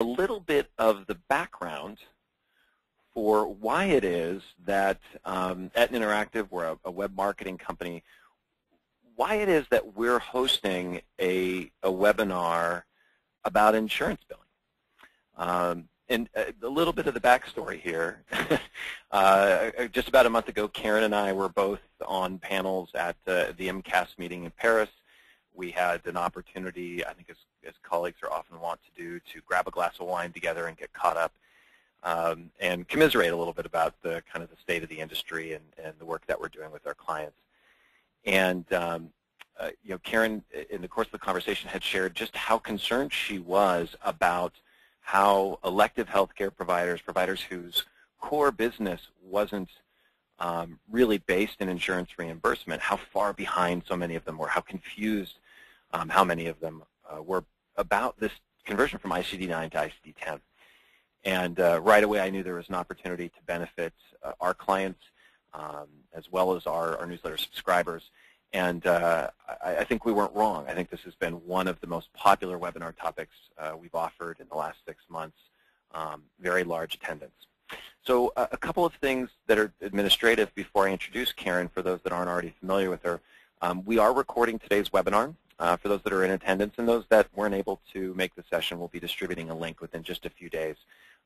a little bit of the background for why it is that um, Etna Interactive, we're a, a, web marketing company, why it is that we're hosting a, a webinar about insurance billing. Um, and uh, a little bit of the backstory here. uh, just about a month ago, Karen and I were both on panels at uh, the IMCAS meeting in Paris. We had an opportunity, I think as, as colleagues are often want to do, to grab a glass of wine together and get caught up um, and commiserate a little bit about the kind of the state of the industry and, and the work that we're doing with our clients. And um, uh, you know, Karen, in the course of the conversation, had shared just how concerned she was about how elective healthcare providers, providers whose core business wasn't um, really based in insurance reimbursement, how far behind so many of them were, how confused um, how many of them were about this conversion from ICD-9 to ICD-10. And uh, right away I knew there was an opportunity to benefit uh, our clients um, as well as our, our newsletter subscribers. And uh, I, I, think we weren't wrong. I think this has been one of the most popular webinar topics uh, we've offered in the last six months. Um, very large attendance. So uh, a couple of things that are administrative before I introduce Karen for those that aren't already familiar with her. Um, we are recording today's webinar. Uh, for those that are in attendance and those that weren't able to make the session, we'll be distributing a link within just a few days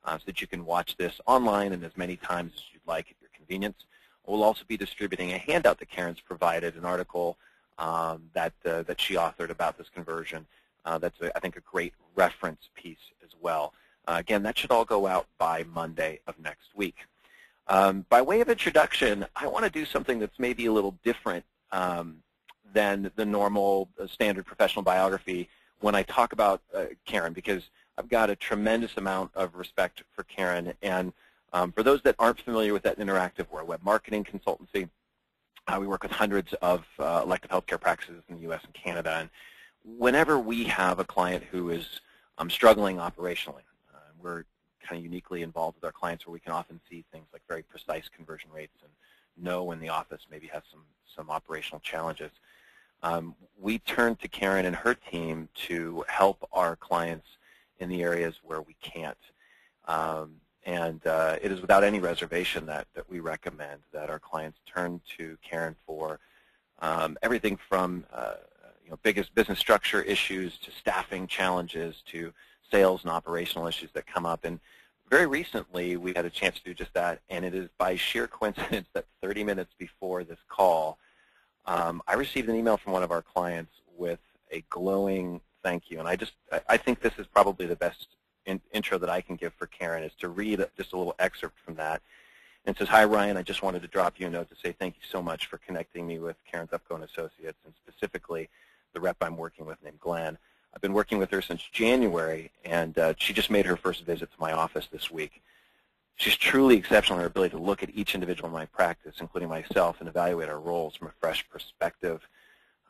uh, so that you can watch this online and as many times as you'd like at your convenience. We'll also be distributing a handout that Karen's provided, an article um, that, uh, that she authored about this conversion. Uh, that's, a, I think, a great reference piece as well. Uh, again, that should all go out by Monday of next week. Um, by way of introduction, I want to do something that's maybe a little different um, than the normal uh, standard professional biography when I talk about uh, Karen because I've got a tremendous amount of respect for Karen and um, for those that aren't familiar with Etna Interactive, we're a web marketing consultancy. Uh, we work with hundreds of uh, elective healthcare practices in the U.S. and Canada. And whenever we have a client who is um, struggling operationally, uh, we're kind of uniquely involved with our clients where we can often see things like very precise conversion rates and know when the office maybe has some, some operational challenges. Um, we turn to Karen and her team to help our clients in the areas where we can't. Um, and uh, it is without any reservation that, that we recommend that our clients turn to Karen for um, everything from uh, you know, biggest business structure issues to staffing challenges to sales and operational issues that come up. And very recently, we had a chance to do just that, and it is by sheer coincidence that 30 minutes before this call, um, I received an email from one of our clients with a glowing thank you. And I just, I think this is probably the best in, intro that I can give for Karen is to read just a little excerpt from that. And it says, hi, Ryan. I just wanted to drop you a note to say thank you so much for connecting me with Karen Zupko and Associates, and specifically the rep I'm working with named Glenn. I've been working with her since January, and uh, she just made her first visit to my office this week. She's truly exceptional in her ability to look at each individual in my practice, including myself, and evaluate our roles from a fresh perspective.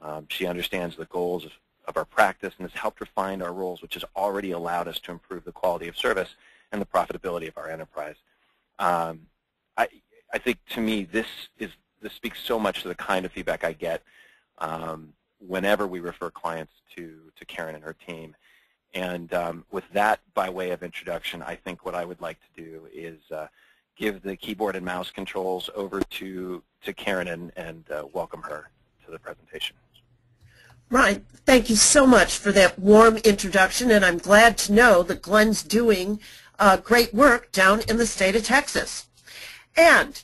Um, she understands the goals of of our practice and has helped refine our roles, which has already allowed us to improve the quality of service and the profitability of our enterprise. Um, I, I think to me this is this speaks so much to the kind of feedback I get um, whenever we refer clients to, to Karen and her team. And um, with that by way of introduction, I think what I would like to do is uh, give the keyboard and mouse controls over to, to Karen and, and uh, welcome her to the presentation. Right. Thank you so much for that warm introduction, and I'm glad to know that Glenn's doing uh, great work down in the state of Texas. And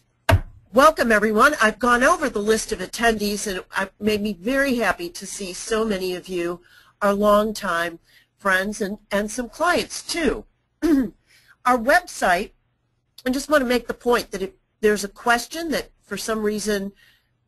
welcome, everyone. I've gone over the list of attendees, and it made me very happy to see so many of you are longtime friends and, and some clients, too. Our website, I just want to make the point that if there's a question that for some reason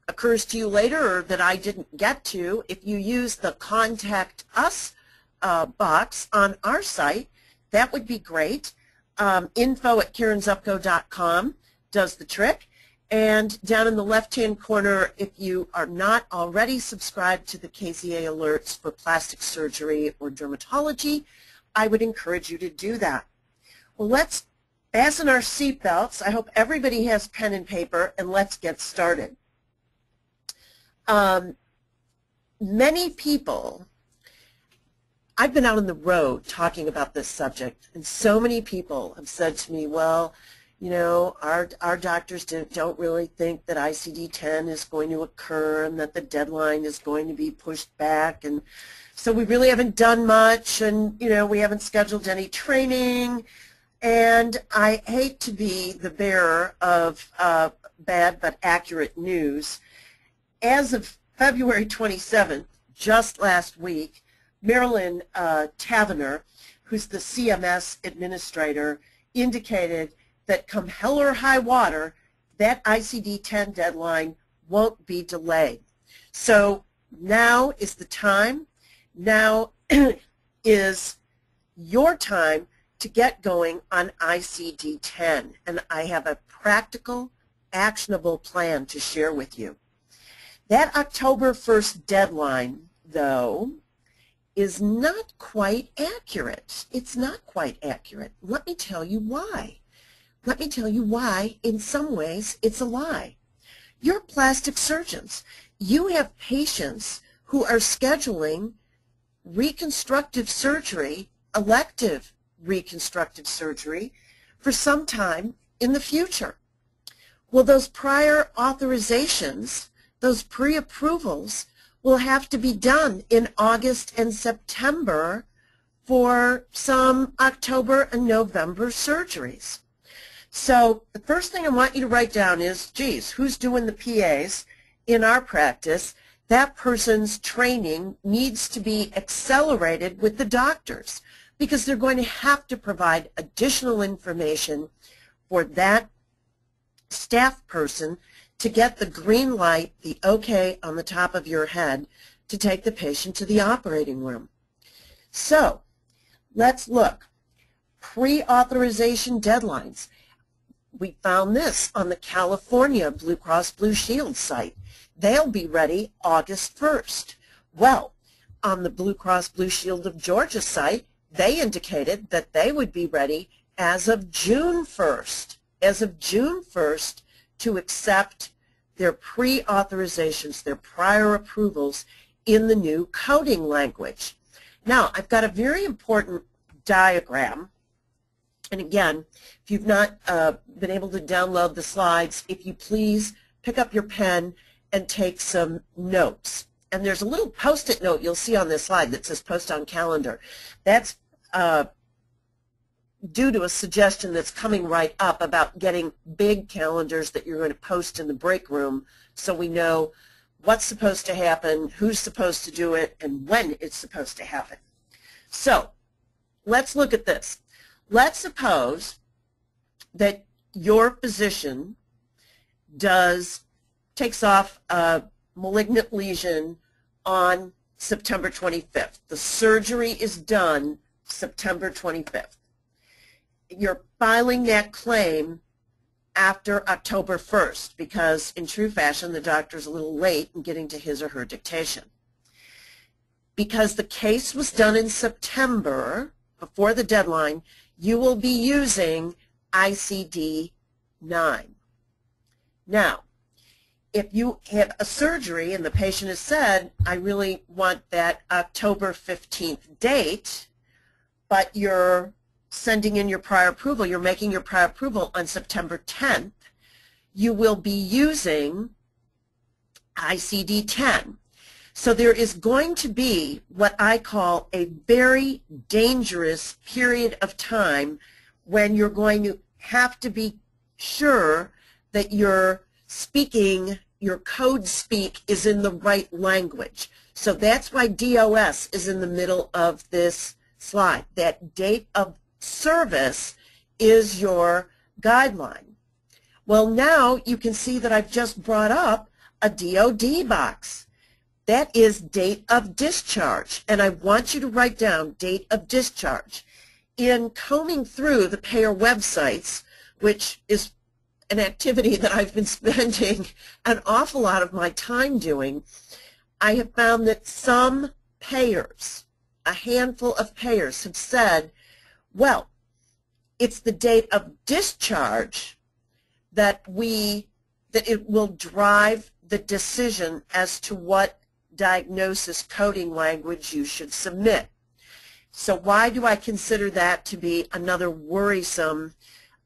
occurs to you later or that I didn't get to, if you use the Contact Us uh, box on our site, that would be great. Um, info at karenzupko.com does the trick. And down in the left-hand corner, if you are not already subscribed to the KZA alerts for plastic surgery or dermatology, I would encourage you to do that. Well, let's fasten our seatbelts. I hope everybody has pen and paper, and let's get started um, many people I've been out on the road talking about this subject, and so many people have said to me, well, you know, our, our doctors don't really think that ICD-10 is going to occur and that the deadline is going to be pushed back. And so we really haven't done much and, you know, we haven't scheduled any training. And I hate to be the bearer of uh, bad but accurate news. As of February 27th, just last week, Marilyn uh, Tavenner, who's the CMS administrator, indicated that come hell or high water, that ICD-10 deadline won't be delayed. So now is the time. Now is your time to get going on ICD-10. And I have a practical, actionable plan to share with you. That October 1st deadline, though, is not quite accurate. It's not quite accurate. Let me tell you why. Let me tell you why, in some ways, it's a lie. You're plastic surgeons. You have patients who are scheduling reconstructive surgery, elective reconstructive surgery, for some time in the future. Well, those prior authorizations, those pre-approvals, will have to be done in August and September for some October and November surgeries. So the first thing I want you to write down is, geez, who's doing the PAs in our practice? That person's training needs to be accelerated with the doctors because they're going to have to provide additional information for that staff person to get the green light, the okay on the top of your head to take the patient to the operating room. So let's look. Pre-authorization deadlines we found this on the California Blue Cross Blue Shield site. They'll be ready August 1st. Well, on the Blue Cross Blue Shield of Georgia site, they indicated that they would be ready as of June 1st, as of June 1st to accept their pre-authorizations, their prior approvals in the new coding language. Now, I've got a very important diagram and again, if you've not uh, been able to download the slides, if you please pick up your pen and take some notes. And there's a little post-it note you'll see on this slide that says post on calendar. That's uh, due to a suggestion that's coming right up about getting big calendars that you're going to post in the break room so we know what's supposed to happen, who's supposed to do it, and when it's supposed to happen. So let's look at this. Let's suppose that your physician does takes off a malignant lesion on September 25th. The surgery is done September 25th. You're filing that claim after October 1st because in true fashion the doctor's a little late in getting to his or her dictation. Because the case was done in September before the deadline, you will be using ICD-9. Now, if you have a surgery and the patient has said, I really want that October 15th date, but you're sending in your prior approval, you're making your prior approval on September 10th, you will be using ICD-10. So there is going to be what I call a very dangerous period of time when you're going to have to be sure that your speaking, your code speak is in the right language. So that's why DOS is in the middle of this slide. That date of service is your guideline. Well, now you can see that I've just brought up a DOD box. That is date of discharge. And I want you to write down date of discharge. In combing through the payer websites, which is an activity that I've been spending an awful lot of my time doing, I have found that some payers, a handful of payers have said, well, it's the date of discharge that we, that it will drive the decision as to what diagnosis coding language you should submit. So why do I consider that to be another worrisome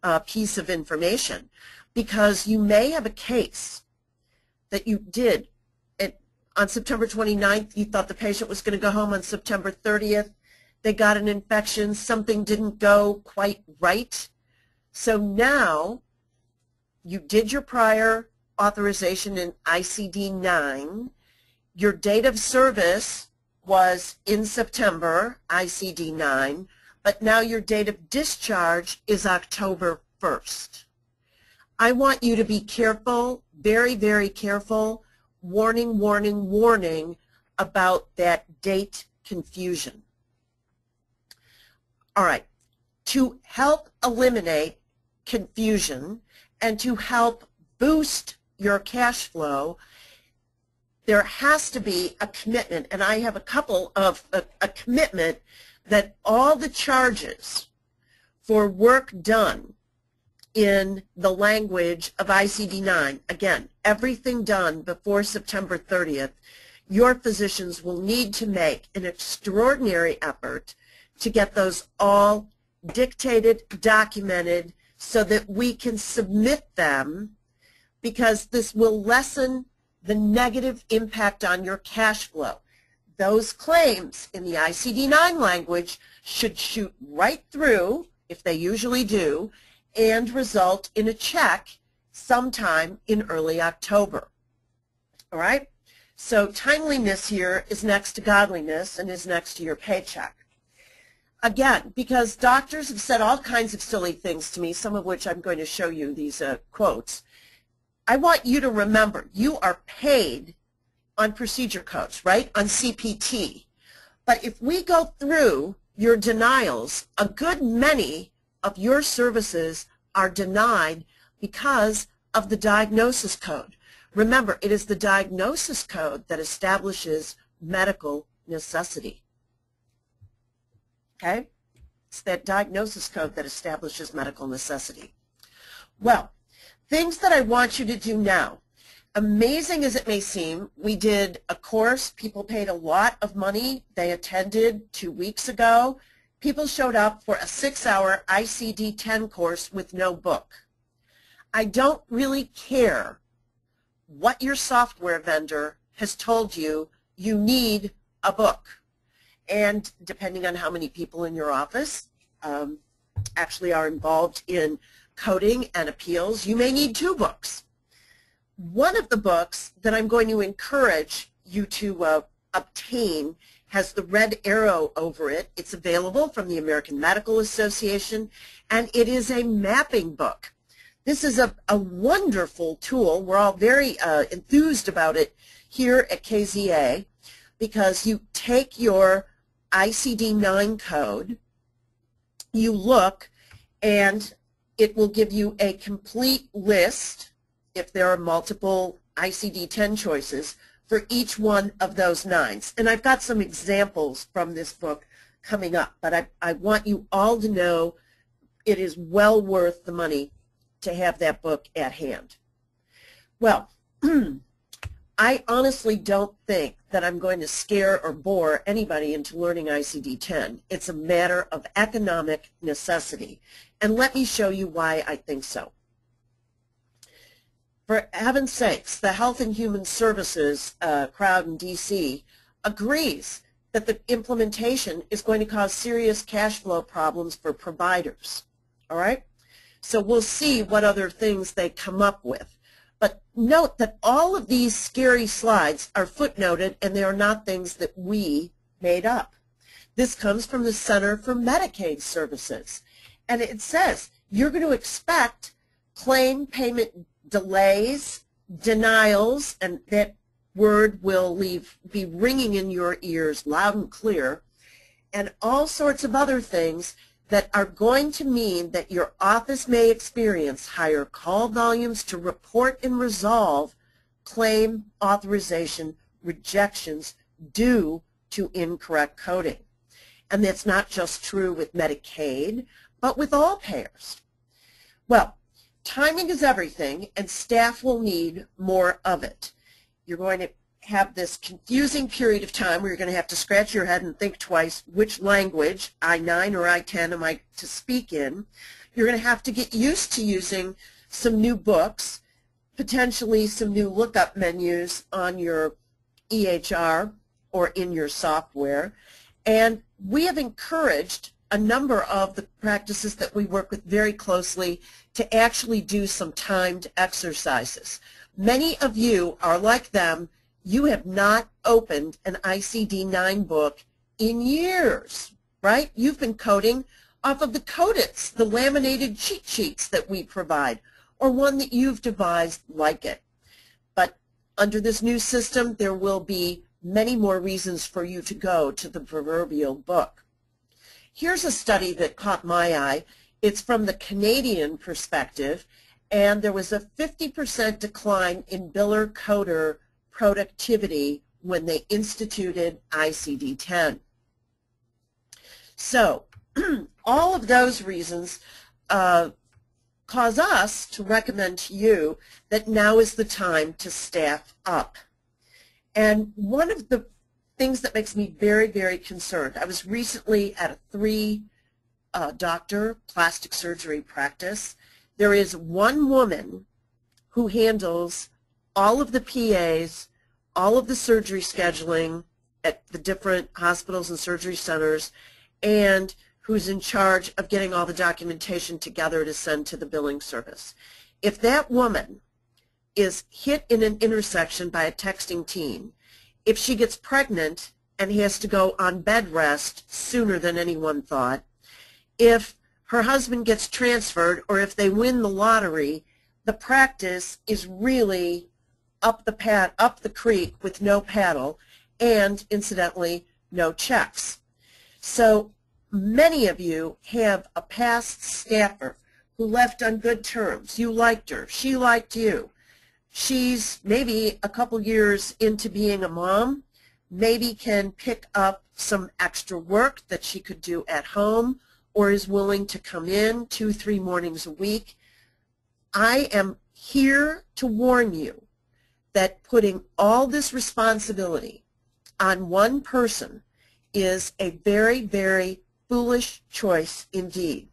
uh, piece of information? Because you may have a case that you did it, on September 29th, you thought the patient was going to go home on September 30th. They got an infection. Something didn't go quite right. So now you did your prior authorization in ICD-9. Your date of service was in September, ICD-9, but now your date of discharge is October 1st. I want you to be careful, very, very careful, warning, warning, warning about that date confusion. All right, to help eliminate confusion and to help boost your cash flow, there has to be a commitment, and I have a couple of a, a commitment that all the charges for work done in the language of ICD-9, again, everything done before September 30th, your physicians will need to make an extraordinary effort to get those all dictated, documented, so that we can submit them because this will lessen the negative impact on your cash flow. Those claims in the ICD-9 language should shoot right through, if they usually do, and result in a check sometime in early October. All right? So timeliness here is next to godliness and is next to your paycheck. Again, because doctors have said all kinds of silly things to me, some of which I'm going to show you these uh, quotes. I want you to remember you are paid on procedure codes, right, on CPT. But if we go through your denials, a good many of your services are denied because of the diagnosis code. Remember, it is the diagnosis code that establishes medical necessity. Okay? It's that diagnosis code that establishes medical necessity. Well, Things that I want you to do now. Amazing as it may seem, we did a course. People paid a lot of money. They attended two weeks ago. People showed up for a six-hour ICD-10 course with no book. I don't really care what your software vendor has told you you need a book. And depending on how many people in your office um, actually are involved in coding and appeals, you may need two books. One of the books that I'm going to encourage you to uh, obtain has the red arrow over it. It's available from the American Medical Association, and it is a mapping book. This is a, a wonderful tool. We're all very uh, enthused about it here at KZA because you take your ICD-9 code, you look, and it will give you a complete list, if there are multiple ICD-10 choices, for each one of those nines. And I've got some examples from this book coming up, but I, I want you all to know it is well worth the money to have that book at hand. Well, I honestly don't think that I'm going to scare or bore anybody into learning ICD-10. It's a matter of economic necessity. And let me show you why I think so. For heaven's sakes, the Health and Human Services uh, crowd in D.C. agrees that the implementation is going to cause serious cash flow problems for providers. All right? So we'll see what other things they come up with. But note that all of these scary slides are footnoted and they are not things that we made up. This comes from the Center for Medicaid Services. And it says you're going to expect claim payment delays, denials, and that word will leave, be ringing in your ears loud and clear, and all sorts of other things that are going to mean that your office may experience higher call volumes to report and resolve claim authorization rejections due to incorrect coding. And that's not just true with Medicaid, but with all payers. Well, timing is everything, and staff will need more of it. You're going to have this confusing period of time where you're going to have to scratch your head and think twice which language, I-9 or I-10, am I to speak in. You're going to have to get used to using some new books, potentially some new lookup menus on your EHR or in your software. And we have encouraged a number of the practices that we work with very closely to actually do some timed exercises. Many of you are like them. You have not opened an ICD-9 book in years, right? You've been coding off of the Codits, the laminated cheat sheets that we provide, or one that you've devised like it. But under this new system, there will be many more reasons for you to go to the proverbial book. Here's a study that caught my eye. It's from the Canadian perspective, and there was a 50% decline in biller coder productivity when they instituted ICD-10. So all of those reasons uh, cause us to recommend to you that now is the time to staff up. And one of the things that makes me very, very concerned. I was recently at a three uh, doctor plastic surgery practice. There is one woman who handles all of the PAs, all of the surgery scheduling at the different hospitals and surgery centers, and who's in charge of getting all the documentation together to send to the billing service. If that woman is hit in an intersection by a texting teen if she gets pregnant and has to go on bed rest sooner than anyone thought, if her husband gets transferred or if they win the lottery, the practice is really up the pad, up the creek with no paddle and incidentally no checks. So many of you have a past staffer who left on good terms. You liked her. She liked you she's maybe a couple years into being a mom, maybe can pick up some extra work that she could do at home or is willing to come in two, three mornings a week. I am here to warn you that putting all this responsibility on one person is a very, very foolish choice indeed.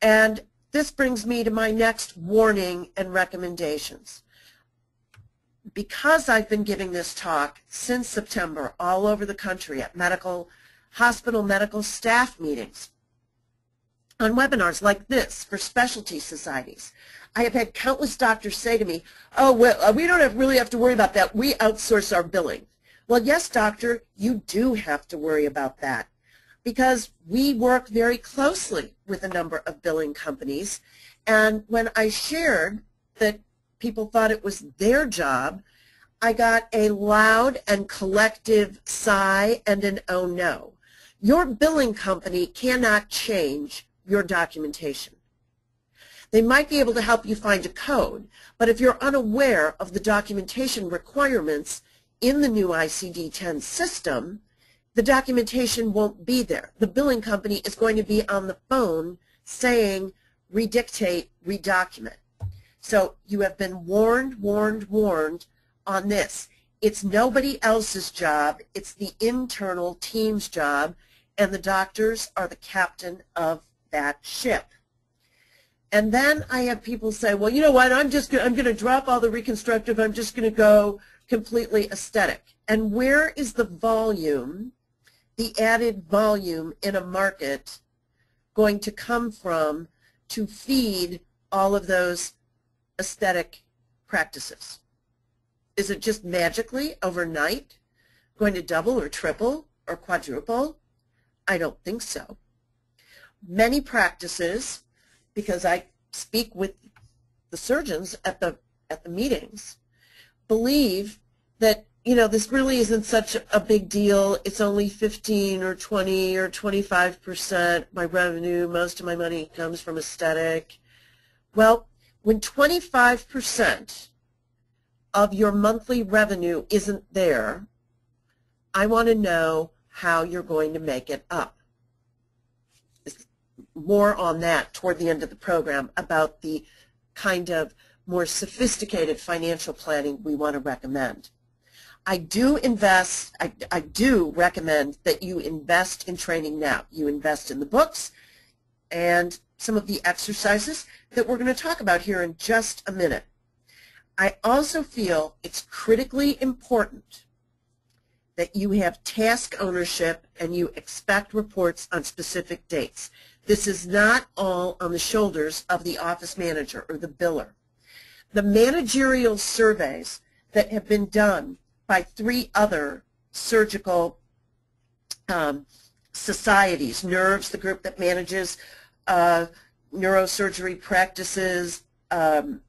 And this brings me to my next warning and recommendations. Because I've been giving this talk since September all over the country at medical, hospital medical staff meetings, on webinars like this for specialty societies, I have had countless doctors say to me, oh, well, uh, we don't have, really have to worry about that. We outsource our billing. Well, yes, doctor, you do have to worry about that because we work very closely with a number of billing companies. And when I shared that people thought it was their job, I got a loud and collective sigh and an oh no. Your billing company cannot change your documentation. They might be able to help you find a code, but if you're unaware of the documentation requirements in the new ICD-10 system, the documentation won't be there. The billing company is going to be on the phone saying, redictate, redocument. So you have been warned, warned, warned on this. It's nobody else's job. It's the internal team's job, and the doctors are the captain of that ship. And then I have people say, well, you know what, I'm just I'm going to drop all the reconstructive. I'm just going to go completely aesthetic. And where is the volume the added volume in a market going to come from to feed all of those aesthetic practices? Is it just magically overnight going to double or triple or quadruple? I don't think so. Many practices, because I speak with the surgeons at the at the meetings, believe that you know, this really isn't such a big deal. It's only 15 or 20 or 25 percent my revenue. Most of my money comes from aesthetic. Well, when 25 percent of your monthly revenue isn't there, I want to know how you're going to make it up. More on that toward the end of the program about the kind of more sophisticated financial planning we want to recommend. I do invest, I, I do recommend that you invest in training now. You invest in the books and some of the exercises that we're going to talk about here in just a minute. I also feel it's critically important that you have task ownership and you expect reports on specific dates. This is not all on the shoulders of the office manager or the biller. The managerial surveys that have been done by three other surgical um, societies, NERVES, the group that manages uh, neurosurgery practices, um,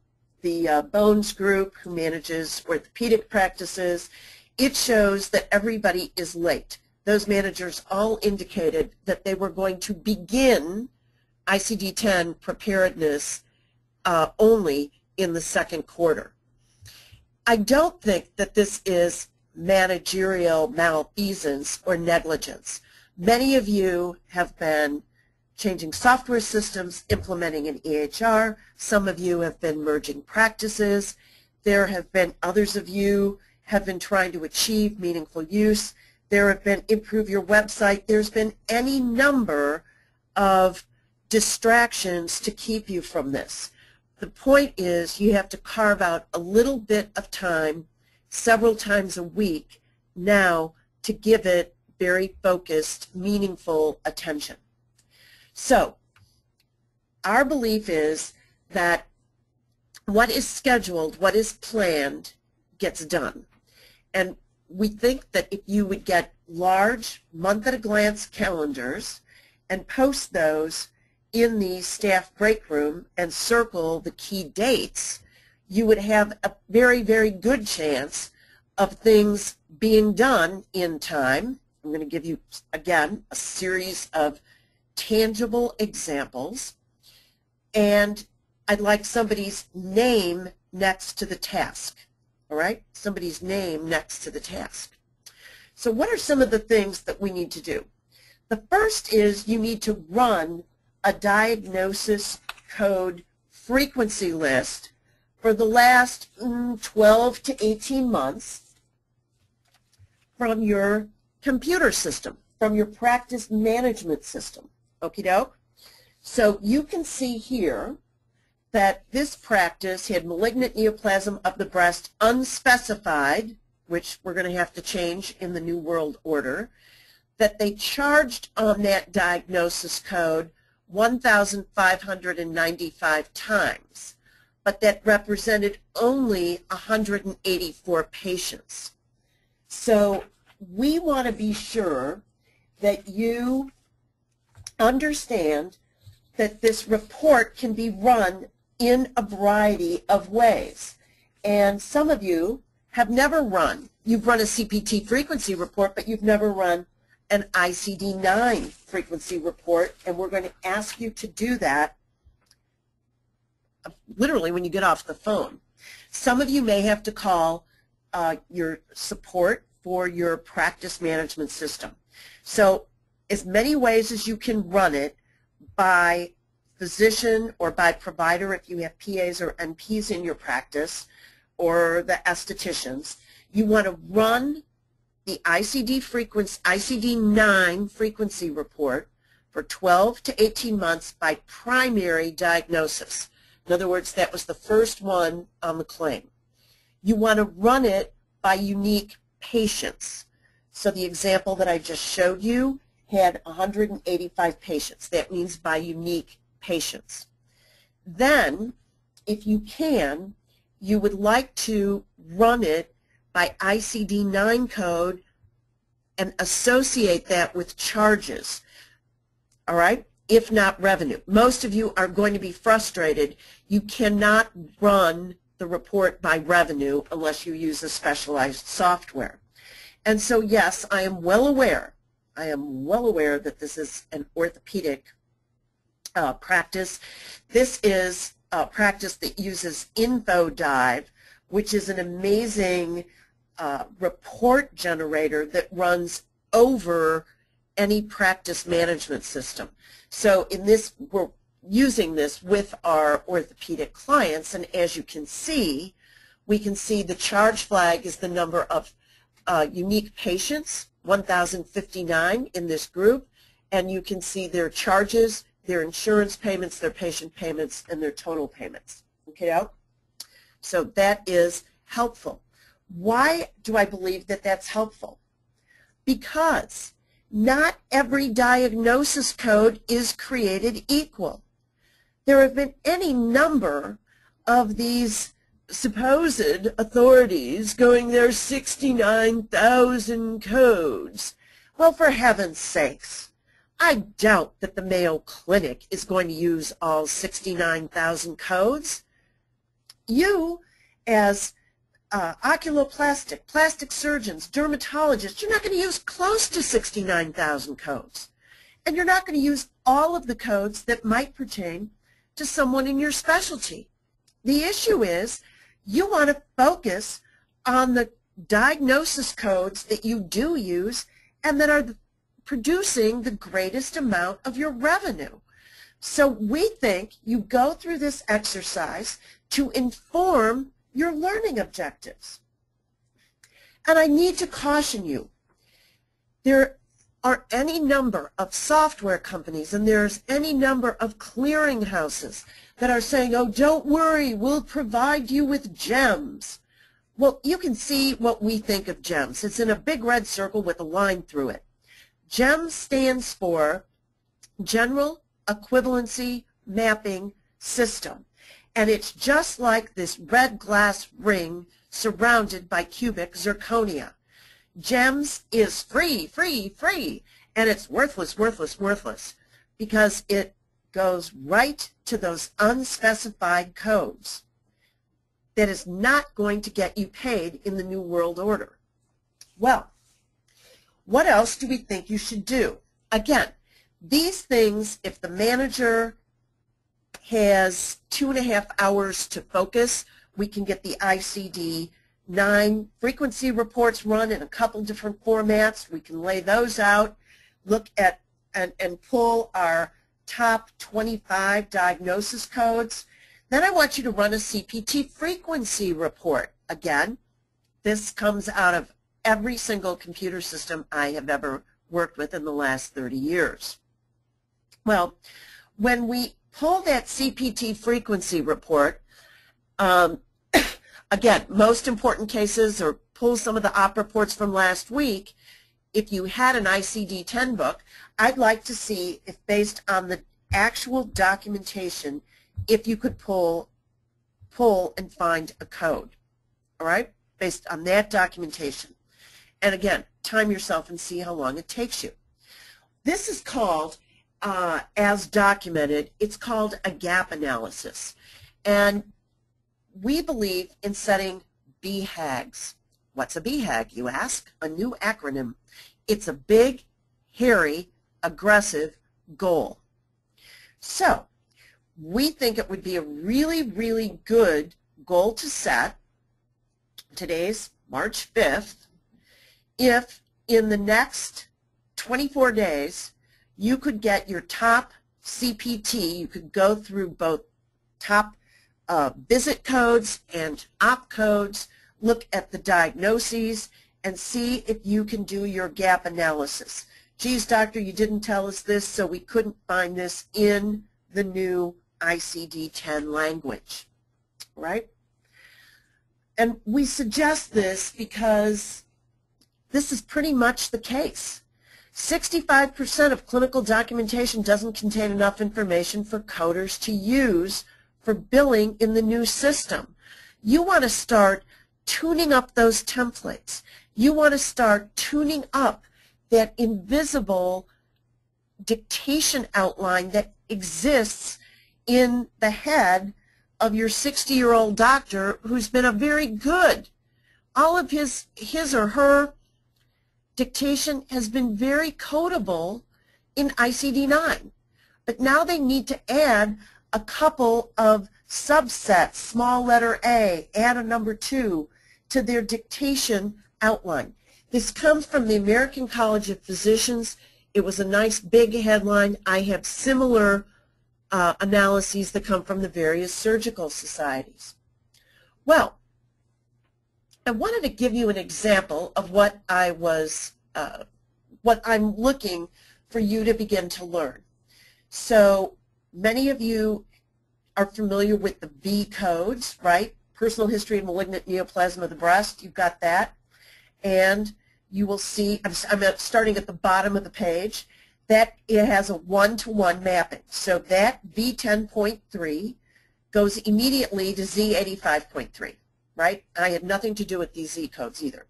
the uh, Bones group who manages orthopedic practices, it shows that everybody is late. Those managers all indicated that they were going to begin ICD-10 preparedness uh, only in the second quarter. I don't think that this is managerial malfeasance or negligence. Many of you have been changing software systems, implementing an EHR. Some of you have been merging practices. There have been others of you have been trying to achieve meaningful use. There have been improve your website. There's been any number of distractions to keep you from this. The point is you have to carve out a little bit of time several times a week now to give it very focused, meaningful attention. So our belief is that what is scheduled, what is planned, gets done. And we think that if you would get large month-at-a-glance calendars and post those in the staff break room and circle the key dates, you would have a very, very good chance of things being done in time. I'm going to give you, again, a series of tangible examples. And I'd like somebody's name next to the task all right? Somebody's name next to the task. So what are some of the things that we need to do? The first is you need to run a diagnosis code frequency list for the last mm, 12 to 18 months from your computer system, from your practice management system. Okie doke? So you can see here that this practice had malignant neoplasm of the breast unspecified, which we're going to have to change in the New World Order, that they charged on that diagnosis code 1,595 times, but that represented only 184 patients. So we want to be sure that you understand that this report can be run in a variety of ways. And some of you have never run. You've run a CPT frequency report, but you've never run an ICD-9 frequency report, and we're going to ask you to do that literally when you get off the phone. Some of you may have to call uh, your support for your practice management system. So as many ways as you can run it by physician or by provider if you have PAs or NPs in your practice or the estheticians. You want to run the ICD frequency, ICD-9 frequency report for 12 to 18 months by primary diagnosis. In other words, that was the first one on the claim. You want to run it by unique patients. So the example that I just showed you had 185 patients. That means by unique patients. Then, if you can, you would like to run it by ICD-9 code and associate that with charges, all right, if not revenue. Most of you are going to be frustrated. You cannot run the report by revenue unless you use a specialized software. And so, yes, I am well aware, I am well aware that this is an orthopedic uh, practice. This is a practice that uses InfoDive, which is an amazing uh, report generator that runs over any practice management system. So in this, we're using this with our orthopedic clients, and as you can see, we can see the charge flag is the number of uh, unique patients, 1,059 in this group, and you can see their charges, their insurance payments, their patient payments, and their total payments. Okay? So that is helpful. Why do I believe that that's helpful? Because not every diagnosis code is created equal. There have been any number of these supposed authorities going their 69,000 codes. Well, for heaven's sakes, I doubt that the Mayo Clinic is going to use all 69,000 codes. You, as uh, oculoplastic, plastic surgeons, dermatologists, you're not going to use close to 69,000 codes. And you're not going to use all of the codes that might pertain to someone in your specialty. The issue is you want to focus on the diagnosis codes that you do use and that are producing the greatest amount of your revenue. So we think you go through this exercise to inform your learning objectives. And I need to caution you, there are any number of software companies and there's any number of clearinghouses that are saying, oh, don't worry, we'll provide you with GEMS. Well, you can see what we think of GEMS. It's in a big red circle with a line through it. GEMS stands for General Equivalency Mapping System. And it's just like this red glass ring surrounded by cubic zirconia. GEMS is free, free, free, and it's worthless, worthless, worthless because it goes right to those unspecified codes that is not going to get you paid in the New World Order. Well, what else do we think you should do? Again, these things, if the manager has two and a half hours to focus. We can get the ICD-9 frequency reports run in a couple different formats. We can lay those out, look at and, and pull our top 25 diagnosis codes. Then I want you to run a CPT frequency report. Again, this comes out of every single computer system I have ever worked with in the last 30 years. Well, when we pull that CPT frequency report. Um, again, most important cases, or pull some of the op reports from last week. If you had an ICD-10 book, I'd like to see if based on the actual documentation, if you could pull, pull and find a code, all right, based on that documentation. And again, time yourself and see how long it takes you. This is called uh, as documented, it's called a gap analysis. And we believe in setting BHAGs. What's a BHAG, you ask? A new acronym. It's a big, hairy, aggressive goal. So we think it would be a really, really good goal to set. Today's March 5th. If in the next 24 days you could get your top CPT, you could go through both top uh, visit codes and op codes, look at the diagnoses, and see if you can do your gap analysis. Geez, doctor, you didn't tell us this, so we couldn't find this in the new ICD-10 language, right? And we suggest this because this is pretty much the case. 65% of clinical documentation doesn't contain enough information for coders to use for billing in the new system. You want to start tuning up those templates. You want to start tuning up that invisible dictation outline that exists in the head of your 60-year-old doctor who's been a very good. All of his, his or her dictation has been very codable in ICD-9. But now they need to add a couple of subsets, small letter A, add a number 2 to their dictation outline. This comes from the American College of Physicians. It was a nice big headline. I have similar uh, analyses that come from the various surgical societies. Well, I wanted to give you an example of what I was, uh, what I'm looking for you to begin to learn. So many of you are familiar with the V codes, right? Personal history of malignant neoplasm of the breast, you've got that. And you will see, I'm, I'm starting at the bottom of the page, that it has a one-to-one -one mapping. So that V10.3 goes immediately to Z85.3, right? I had nothing to do with these Z codes either.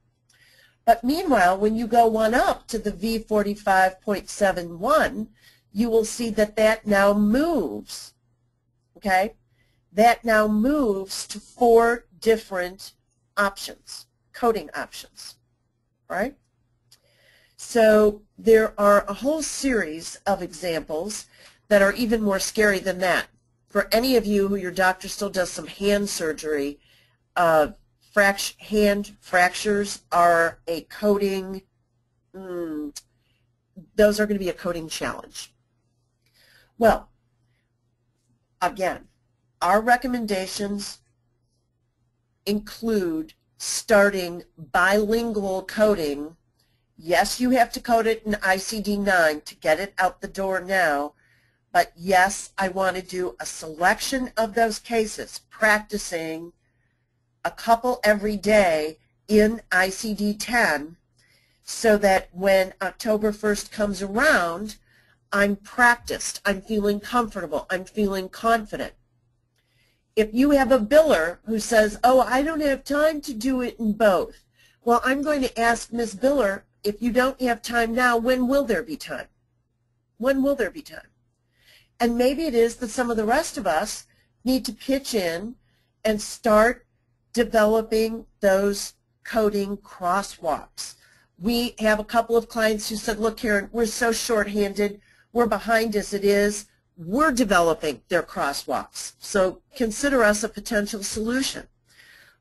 But meanwhile, when you go one up to the V45.71, you will see that that now moves, okay? That now moves to four different options, coding options, right? So there are a whole series of examples that are even more scary than that. For any of you who your doctor still does some hand surgery, uh, fract hand fractures are a coding, mm, those are going to be a coding challenge. Well, again, our recommendations include starting bilingual coding. Yes, you have to code it in ICD-9 to get it out the door now, but yes, I want to do a selection of those cases, practicing a couple every day in ICD-10 so that when October 1st comes around, I'm practiced, I'm feeling comfortable, I'm feeling confident. If you have a biller who says, oh, I don't have time to do it in both, well, I'm going to ask Ms. Biller, if you don't have time now, when will there be time? When will there be time? And maybe it is that some of the rest of us need to pitch in and start developing those coding crosswalks. We have a couple of clients who said, look, Karen, we're so shorthanded. We're behind as it is. We're developing their crosswalks. So consider us a potential solution.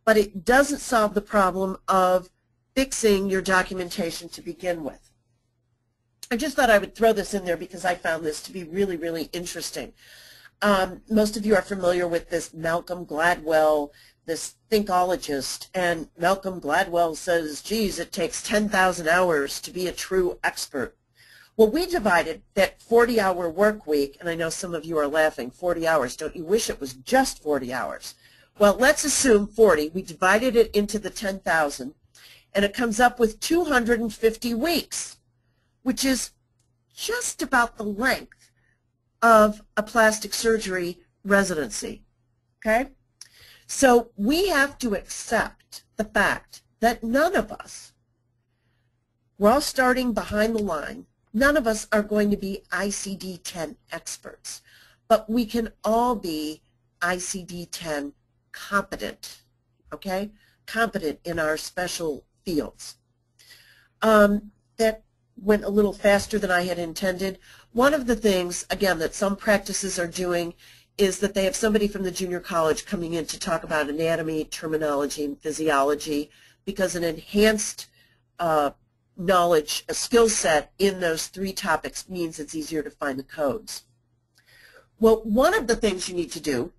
But it doesn't solve the problem of fixing your documentation to begin with. I just thought I would throw this in there because I found this to be really, really interesting. Um, most of you are familiar with this Malcolm Gladwell, this thinkologist, and Malcolm Gladwell says, geez, it takes 10,000 hours to be a true expert. Well, we divided that 40-hour work week, and I know some of you are laughing, 40 hours. Don't you wish it was just 40 hours? Well, let's assume 40. We divided it into the 10,000, and it comes up with 250 weeks which is just about the length of a plastic surgery residency. Okay? So we have to accept the fact that none of us, we're all starting behind the line, none of us are going to be ICD-10 experts, but we can all be ICD-10 competent, okay? Competent in our special fields. Um, that went a little faster than I had intended. One of the things, again, that some practices are doing is that they have somebody from the junior college coming in to talk about anatomy, terminology, and physiology because an enhanced uh, knowledge, a skill set in those three topics means it's easier to find the codes. Well, one of the things you need to do,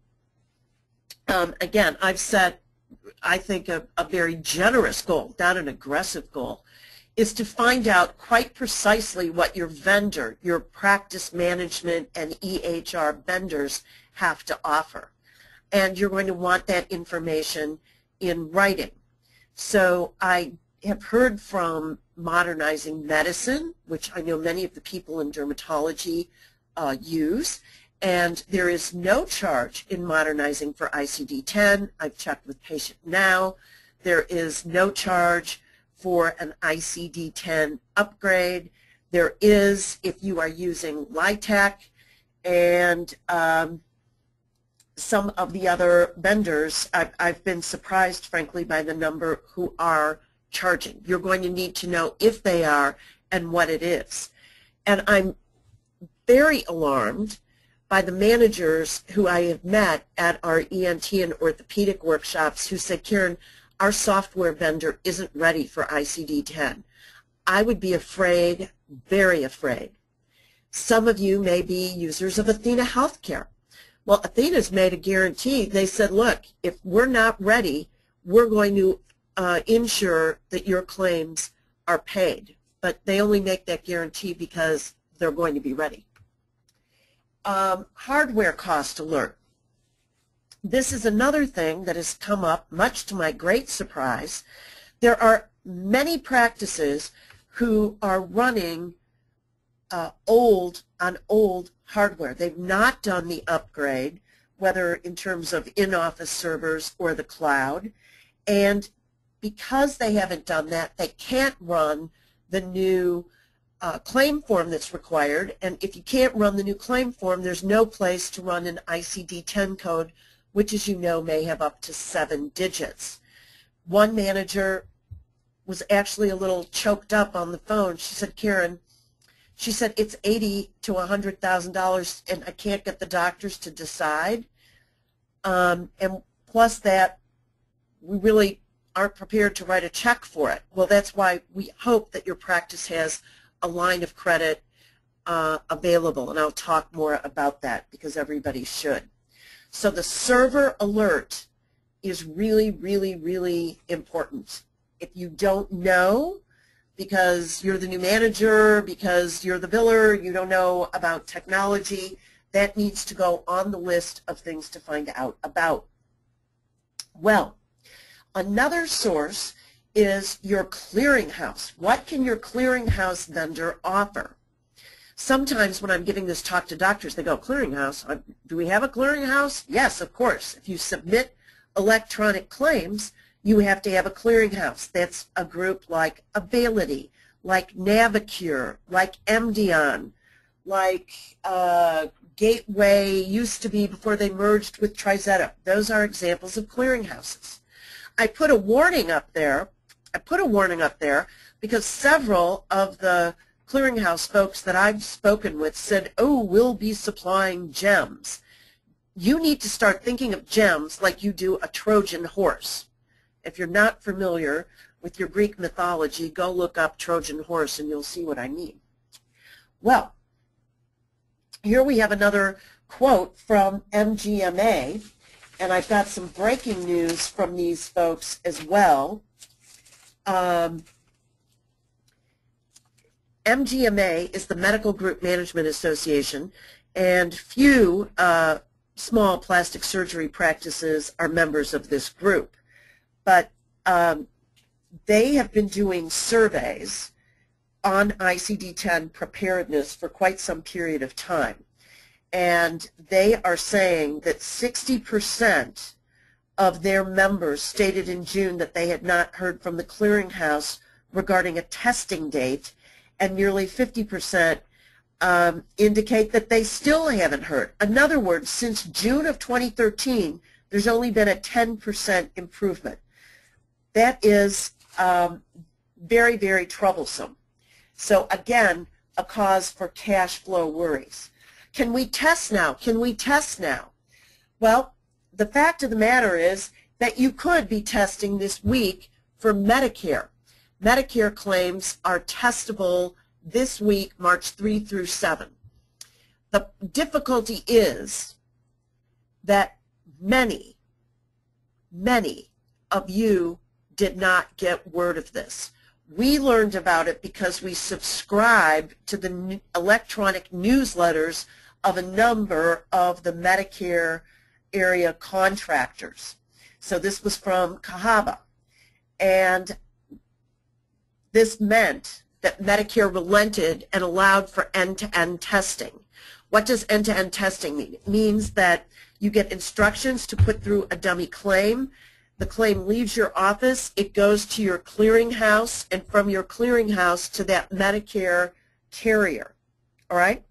um, again, I've set, I think, a, a very generous goal, not an aggressive goal, is to find out quite precisely what your vendor, your practice management and EHR vendors have to offer. And you're going to want that information in writing. So I have heard from Modernizing Medicine, which I know many of the people in dermatology uh, use, and there is no charge in modernizing for ICD-10. I've checked with Patient Now. There is no charge for an ICD-10 upgrade. There is if you are using LITEC and um, some of the other vendors, I've, I've been surprised, frankly, by the number who are charging. You're going to need to know if they are and what it is. And I'm very alarmed by the managers who I have met at our ENT and orthopedic workshops who said, Karen, our software vendor isn't ready for ICD-10. I would be afraid, very afraid, Some of you may be users of Athena Healthcare. Well, Athena's made a guarantee. They said, look, if we're not ready, we're going to uh, ensure that your claims are paid. But they only make that guarantee because they're going to be ready. Um, hardware cost alert. This is another thing that has come up, much to my great surprise. There are many practices who are running uh, old on old hardware. They've not done the upgrade, whether in terms of in-office servers or the cloud. And because they haven't done that, they can't run the new uh, claim form that's required. And if you can't run the new claim form, there's no place to run an ICD-10 code, which, as you know, may have up to seven digits. One manager was actually a little choked up on the phone. She said, Karen, she said it's eighty to a hundred thousand dollars, and I can't get the doctors to decide. Um, and plus that, we really aren't prepared to write a check for it. Well, that's why we hope that your practice has a line of credit uh, available, and I'll talk more about that because everybody should. So the server alert is really, really, really important if you don't know because you're the new manager, because you're the biller, you don't know about technology, that needs to go on the list of things to find out about. Well, another source is your clearinghouse. What can your clearinghouse vendor offer? Sometimes when I'm giving this talk to doctors, they go, clearinghouse, uh, do we have a clearinghouse? Yes, of course. If you submit electronic claims, you have to have a clearinghouse. That's a group like Availity, like Navicure, like MDON, like uh, Gateway used to be before they merged with TriZetto. Those are examples of clearinghouses. I put a warning up there. I put a warning up there because several of the clearinghouse folks that I've spoken with said, oh, we'll be supplying GEMS. You need to start thinking of GEMS like you do a Trojan horse. If you're not familiar with your Greek mythology, go look up Trojan horse and you'll see what I mean. Well, here we have another quote from MGMA, and I've got some breaking news from these folks as well. Um, MGMA is the Medical Group Management Association, and few uh, small plastic surgery practices are members of this group but um, they have been doing surveys on ICD-10 preparedness for quite some period of time. And they are saying that 60% of their members stated in June that they had not heard from the clearinghouse regarding a testing date, and nearly 50% um, indicate that they still haven't heard. In other words, since June of 2013, there's only been a 10% improvement that is um, very, very troublesome. So again, a cause for cash flow worries. Can we test now? Can we test now? Well, the fact of the matter is that you could be testing this week for Medicare. Medicare claims are testable this week, March 3 through 7. The difficulty is that many, many of you did not get word of this. We learned about it because we subscribed to the electronic newsletters of a number of the Medicare area contractors. So this was from Cahaba. And this meant that Medicare relented and allowed for end-to-end -end testing. What does end-to-end -end testing mean? It means that you get instructions to put through a dummy claim the claim leaves your office, it goes to your clearinghouse, and from your clearinghouse to that Medicare carrier. All right?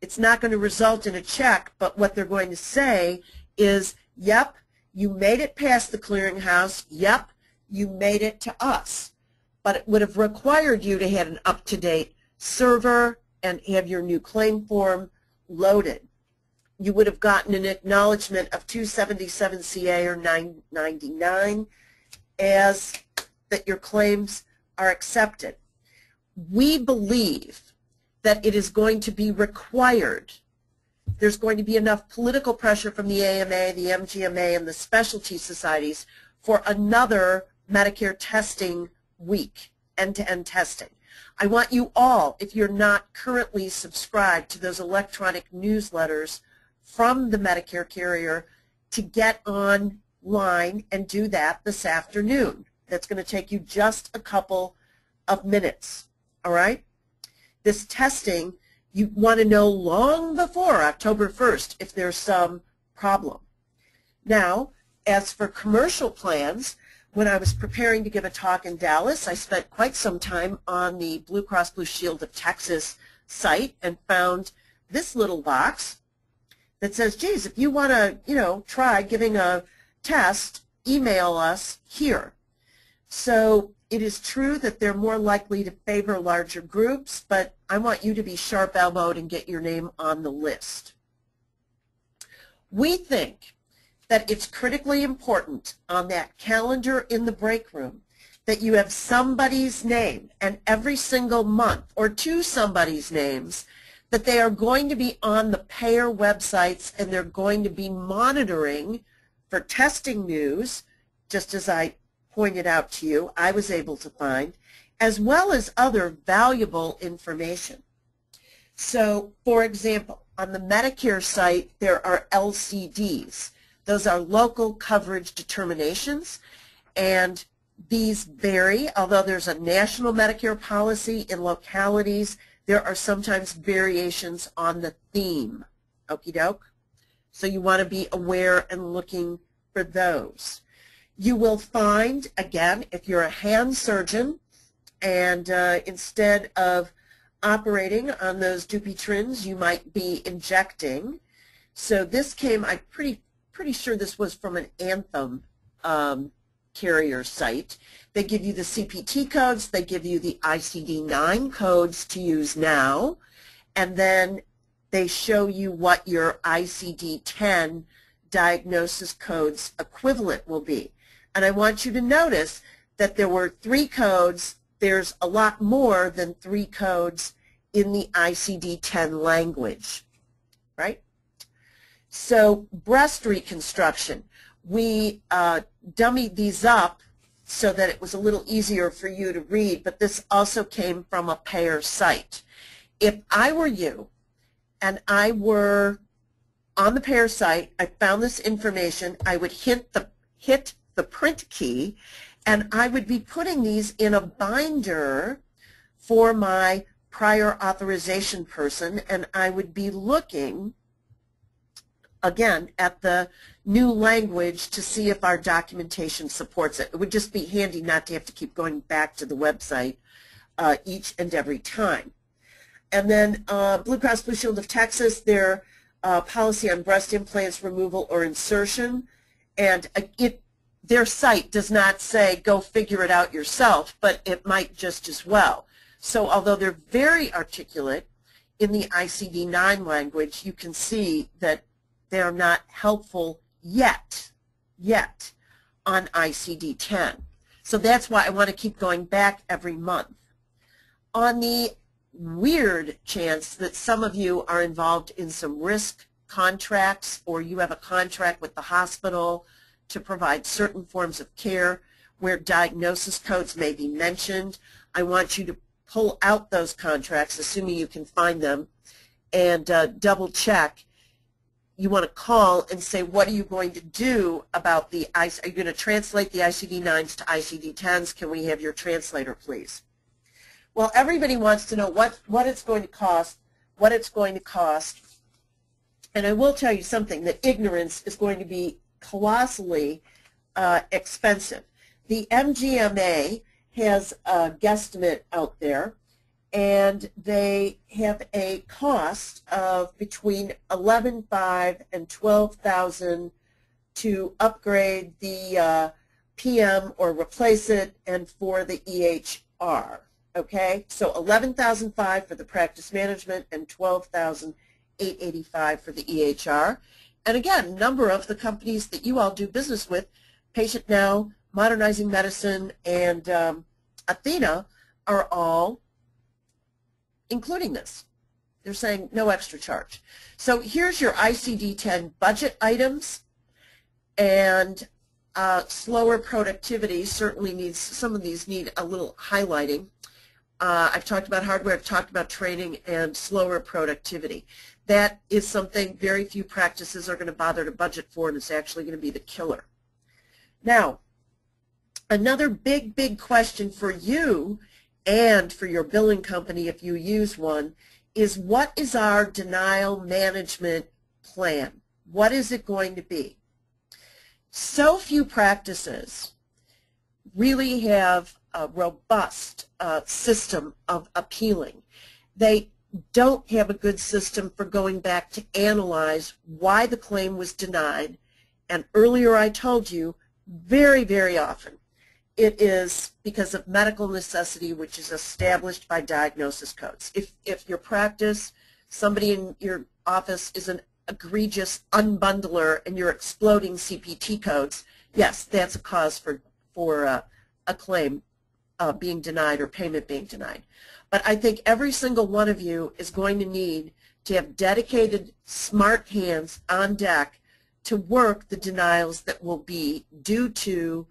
It's not going to result in a check, but what they're going to say is, yep, you made it past the clearinghouse, yep, you made it to us. But it would have required you to have an up-to-date server and have your new claim form loaded you would have gotten an acknowledgement of 277 CA or 999 as that your claims are accepted. We believe that it is going to be required. There's going to be enough political pressure from the AMA, the MGMA, and the specialty societies for another Medicare testing week, end-to-end -end testing. I want you all, if you're not currently subscribed to those electronic newsletters from the Medicare carrier, to get online and do that this afternoon. That's going to take you just a couple of minutes, all right? This testing, you want to know long before October 1st if there's some problem. Now, as for commercial plans, when I was preparing to give a talk in Dallas, I spent quite some time on the Blue Cross Blue Shield of Texas site and found this little box that says, geez, if you want to, you know, try giving a test, email us here. So it is true that they're more likely to favor larger groups, but I want you to be sharp-elbowed and get your name on the list. We think that it's critically important on that calendar in the break room that you have somebody's name and every single month or two somebody's names that they are going to be on the payer websites and they're going to be monitoring for testing news, just as I pointed out to you, I was able to find, as well as other valuable information. So, for example, on the Medicare site, there are LCDs. Those are local coverage determinations, and these vary. Although there's a national Medicare policy in localities, there are sometimes variations on the theme. Okie doke? So you want to be aware and looking for those. You will find, again, if you're a hand surgeon, and uh, instead of operating on those Dupuytren's, you might be injecting. So this came, I'm pretty pretty sure this was from an Anthem um, carrier site. They give you the CPT codes, they give you the ICD-9 codes to use now, and then they show you what your ICD-10 diagnosis codes equivalent will be. And I want you to notice that there were three codes. There's a lot more than three codes in the ICD-10 language, right? So breast reconstruction, we uh, dummied these up so that it was a little easier for you to read, but this also came from a payer site. If I were you and I were on the payer site, I found this information, I would hit the, hit the print key, and I would be putting these in a binder for my prior authorization person, and I would be looking again, at the new language to see if our documentation supports it. It would just be handy not to have to keep going back to the website uh, each and every time. And then uh, Blue Cross Blue Shield of Texas, their uh, policy on breast implants removal or insertion, and uh, it, their site does not say go figure it out yourself, but it might just as well. So although they're very articulate in the ICD-9 language, you can see that they're not helpful yet, yet on ICD-10. So that's why I want to keep going back every month. On the weird chance that some of you are involved in some risk contracts or you have a contract with the hospital to provide certain forms of care where diagnosis codes may be mentioned, I want you to pull out those contracts, assuming you can find them, and uh, double check you want to call and say, what are you going to do about the, are you going to translate the ICD-9s to ICD-10s? Can we have your translator, please? Well, everybody wants to know what, what it's going to cost, what it's going to cost. And I will tell you something, that ignorance is going to be colossally uh, expensive. The MGMA has a guesstimate out there and they have a cost of between 11.5 and 12,000 to upgrade the uh, PM or replace it and for the EHR. Okay, so 11,005 for the practice management and 12,885 for the EHR. And again, a number of the companies that you all do business with, Patient Now, Modernizing Medicine, and um, Athena are all including this. They're saying no extra charge. So here's your ICD-10 budget items and uh, slower productivity certainly needs, some of these need a little highlighting. Uh, I've talked about hardware, I've talked about training and slower productivity. That is something very few practices are going to bother to budget for and it's actually going to be the killer. Now, another big, big question for you and for your billing company if you use one is what is our denial management plan? What is it going to be? So few practices really have a robust uh, system of appealing. They don't have a good system for going back to analyze why the claim was denied. And earlier I told you, very, very often, it is because of medical necessity, which is established by diagnosis codes. If, if your practice, somebody in your office is an egregious unbundler and you're exploding CPT codes, yes, that's a cause for, for uh, a claim uh, being denied or payment being denied. But I think every single one of you is going to need to have dedicated smart hands on deck to work the denials that will be due to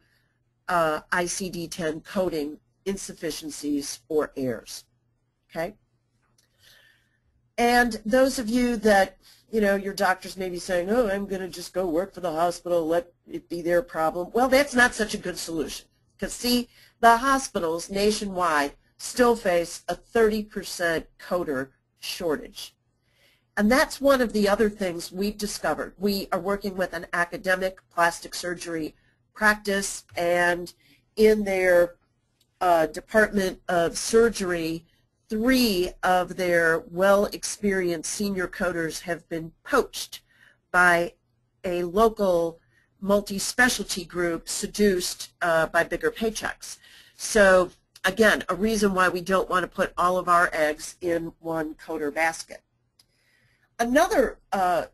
uh, ICD-10 coding insufficiencies or errors. Okay? And those of you that you know, your doctors may be saying, oh, I'm going to just go work for the hospital, let it be their problem. Well, that's not such a good solution. Because, see, the hospitals nationwide still face a 30% coder shortage. And that's one of the other things we've discovered. We are working with an academic plastic surgery practice, and in their uh, Department of Surgery, three of their well-experienced senior coders have been poached by a local multi-specialty group seduced uh, by bigger paychecks. So again, a reason why we don't want to put all of our eggs in one coder basket. Another uh,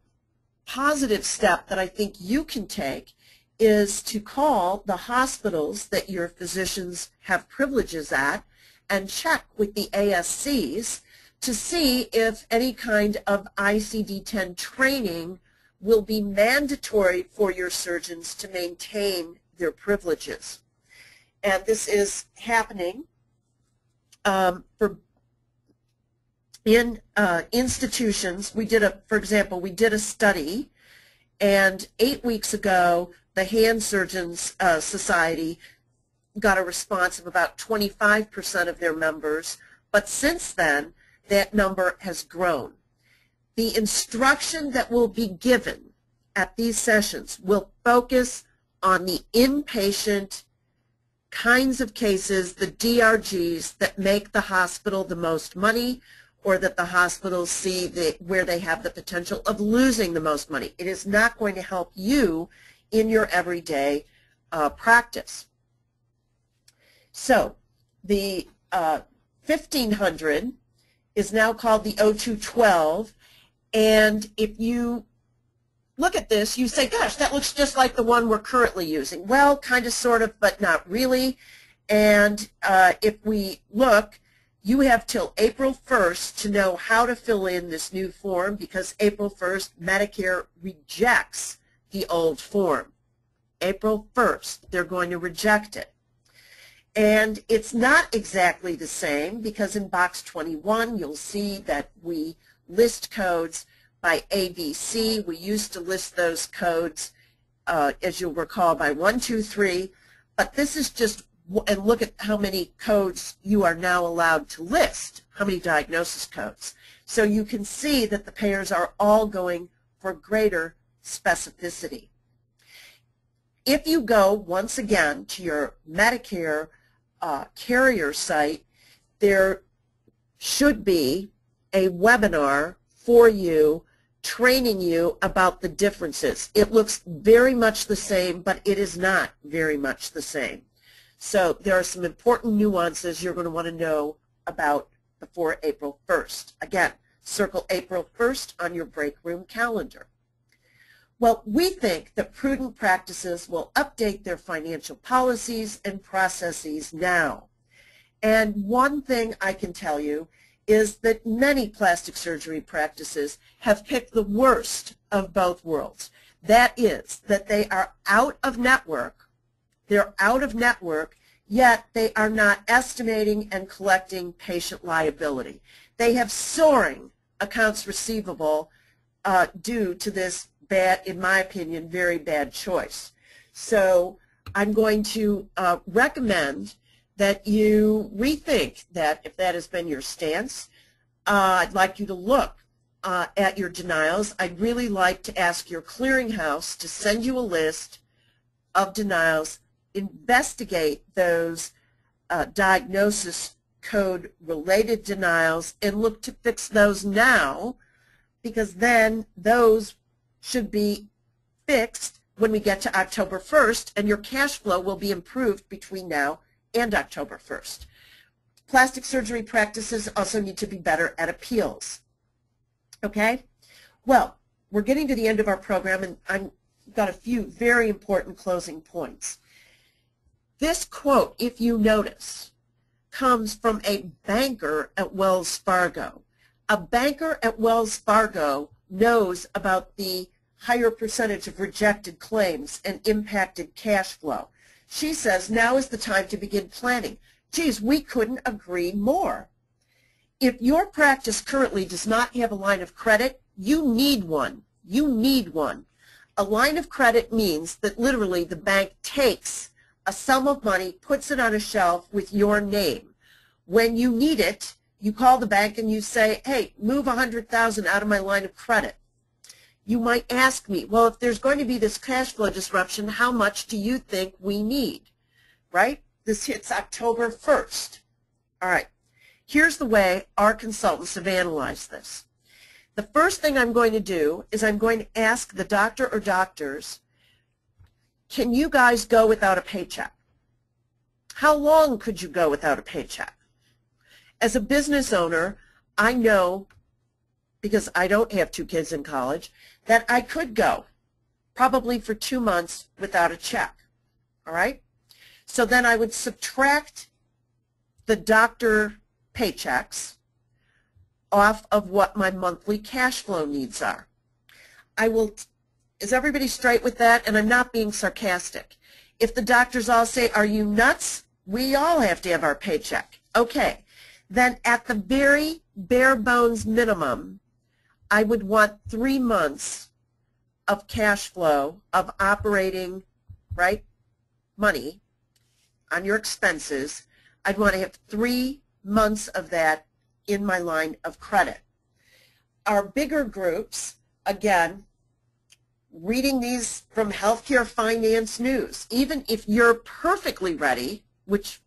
positive step that I think you can take is to call the hospitals that your physicians have privileges at and check with the ASCs to see if any kind of ICD-10 training will be mandatory for your surgeons to maintain their privileges. And this is happening um, for in uh, institutions. We did a, for example, we did a study, and eight weeks ago, the Hand Surgeons uh, Society got a response of about 25% of their members, but since then, that number has grown. The instruction that will be given at these sessions will focus on the inpatient kinds of cases, the DRGs that make the hospital the most money or that the hospitals see the, where they have the potential of losing the most money. It is not going to help you in your everyday uh, practice. So the uh, 1500 is now called the O212, and if you look at this, you say, gosh, that looks just like the one we're currently using. Well, kind of, sort of, but not really. And uh, if we look, you have till April 1st to know how to fill in this new form because April 1st, Medicare rejects the old form. April 1st, they're going to reject it. And it's not exactly the same because in box 21 you'll see that we list codes by ABC. We used to list those codes, uh, as you'll recall, by 1, 2, 3. But this is just, and look at how many codes you are now allowed to list, how many diagnosis codes. So you can see that the payers are all going for greater specificity. If you go, once again, to your Medicare uh, carrier site, there should be a webinar for you training you about the differences. It looks very much the same, but it is not very much the same. So there are some important nuances you're going to want to know about before April 1st. Again, circle April 1st on your break room calendar. Well, we think that prudent practices will update their financial policies and processes now. And one thing I can tell you is that many plastic surgery practices have picked the worst of both worlds. That is, that they are out of network, they're out of network, yet they are not estimating and collecting patient liability. They have soaring accounts receivable uh, due to this bad, in my opinion, very bad choice. So I'm going to uh, recommend that you rethink that if that has been your stance. Uh, I'd like you to look uh, at your denials. I'd really like to ask your clearinghouse to send you a list of denials, investigate those uh, diagnosis code related denials and look to fix those now because then those should be fixed when we get to October 1st and your cash flow will be improved between now and October 1st. Plastic surgery practices also need to be better at appeals. Okay? Well, we're getting to the end of our program and I've got a few very important closing points. This quote, if you notice, comes from a banker at Wells Fargo. A banker at Wells Fargo knows about the higher percentage of rejected claims and impacted cash flow. She says now is the time to begin planning. Geez, we couldn't agree more. If your practice currently does not have a line of credit, you need one. You need one. A line of credit means that literally the bank takes a sum of money, puts it on a shelf with your name. When you need it, you call the bank and you say, hey, move 100000 out of my line of credit you might ask me, well, if there's going to be this cash flow disruption, how much do you think we need? Right? This hits October 1st. All right. Here's the way our consultants have analyzed this. The first thing I'm going to do is I'm going to ask the doctor or doctors, can you guys go without a paycheck? How long could you go without a paycheck? As a business owner, I know, because I don't have two kids in college, that I could go probably for two months without a check. All right? So then I would subtract the doctor paychecks off of what my monthly cash flow needs are. I will, is everybody straight with that? And I'm not being sarcastic. If the doctors all say, are you nuts? We all have to have our paycheck. Okay. Then at the very bare bones minimum, I would want three months of cash flow of operating, right, money on your expenses. I'd want to have three months of that in my line of credit. Our bigger groups, again, reading these from Healthcare Finance News, even if you're perfectly ready, which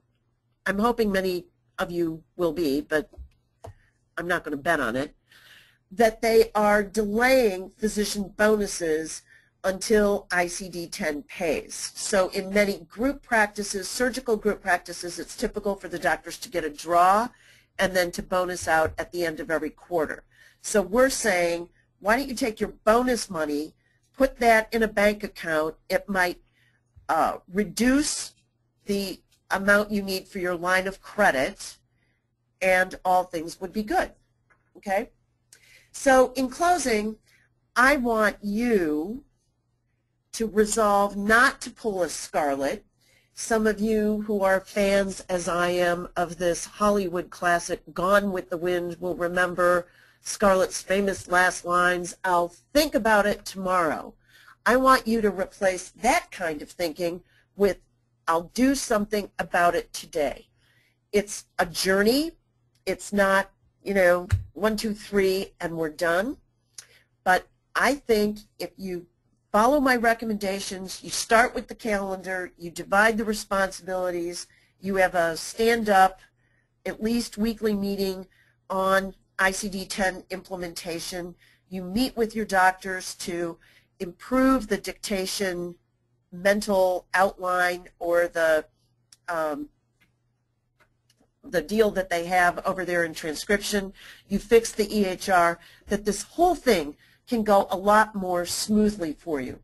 I'm hoping many of you will be, but I'm not going to bet on it, that they are delaying physician bonuses until ICD-10 pays. So in many group practices, surgical group practices, it's typical for the doctors to get a draw and then to bonus out at the end of every quarter. So we're saying, why don't you take your bonus money, put that in a bank account. It might uh, reduce the amount you need for your line of credit, and all things would be good. Okay? So in closing, I want you to resolve not to pull a Scarlett. Some of you who are fans, as I am, of this Hollywood classic, Gone with the Wind, will remember Scarlett's famous last lines, I'll think about it tomorrow. I want you to replace that kind of thinking with, I'll do something about it today. It's a journey. It's not you know, one, two, three, and we're done. But I think if you follow my recommendations, you start with the calendar, you divide the responsibilities, you have a stand-up, at least weekly meeting on ICD-10 implementation, you meet with your doctors to improve the dictation mental outline or the um, the deal that they have over there in transcription, you fix the EHR, that this whole thing can go a lot more smoothly for you.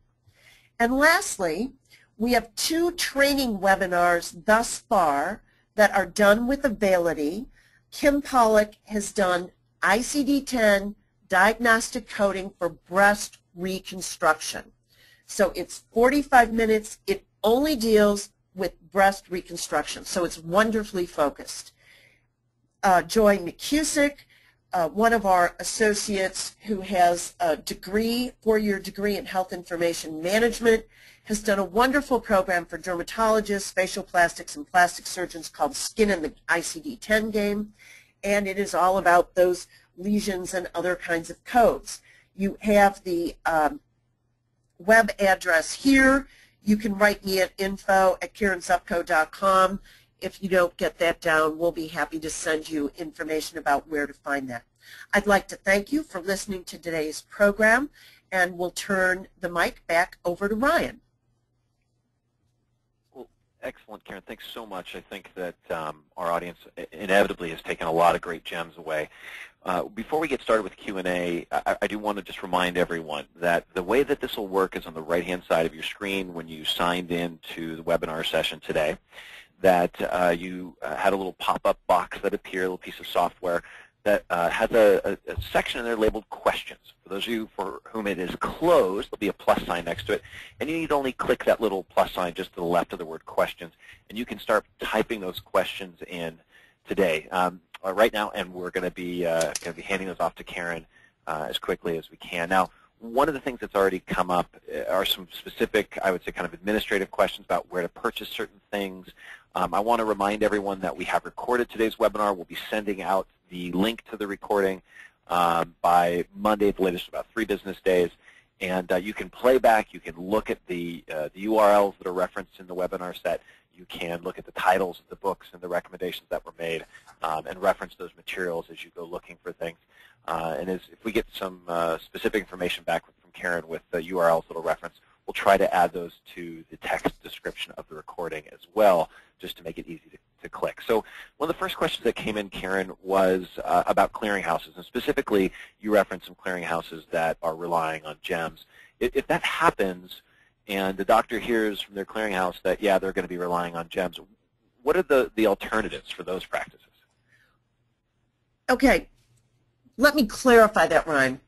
And lastly, we have two training webinars thus far that are done with Availity. Kim Pollock has done ICD-10 diagnostic coding for breast reconstruction. So it's 45 minutes. It only deals with breast reconstruction, so it's wonderfully focused. Uh, Joy McCusick, uh, one of our associates who has a degree, four-year degree in health information management, has done a wonderful program for dermatologists, facial plastics, and plastic surgeons called Skin in the ICD-10 Game, and it is all about those lesions and other kinds of codes. You have the um, web address here. You can write me at info at karenzupko.com. If you don't get that down, we'll be happy to send you information about where to find that. I'd like to thank you for listening to today's program, and we'll turn the mic back over to Ryan. Well, Excellent, Karen. Thanks so much. I think that um, our audience inevitably has taken a lot of great gems away. Uh, before we get started with Q&A, I, I, do want to just remind everyone that the way that this will work is on the right-hand side of your screen when you signed in to the webinar session today, that uh, you uh, had a little pop-up box that appeared, a little piece of software that uh, has a, a, a, section in there labeled questions. For those of you for whom it is closed, there'll be a plus sign next to it, and you need only click that little plus sign just to the left of the word questions, and you can start typing those questions in today, um, uh, right now, and we're going to be uh, going to be handing those off to Karen uh, as quickly as we can. Now, one of the things that's already come up uh, are some specific, I would say, kind of administrative questions about where to purchase certain things. Um, I want to remind everyone that we have recorded today's webinar. We'll be sending out the link to the recording um, by Monday, at the latest about three business days. And uh, you can play back, you can look at the, uh, the URLs that are referenced in the webinar set, you can look at the titles of the books and the recommendations that were made um, and reference those materials as you go looking for things. Uh, and as, if we get some uh, specific information back from Karen with the URLs that will reference, we'll try to add those to the text description of the recording as well, just to make it easy to, to click. So one of the first questions that came in, Karen, was uh, about clearinghouses, and specifically you referenced some clearinghouses that are relying on GEMS. If, if that happens, and the doctor hears from their clearinghouse that, yeah, they're going to be relying on GEMS, what are the, the alternatives for those practices? Okay, let me clarify that, Ryan.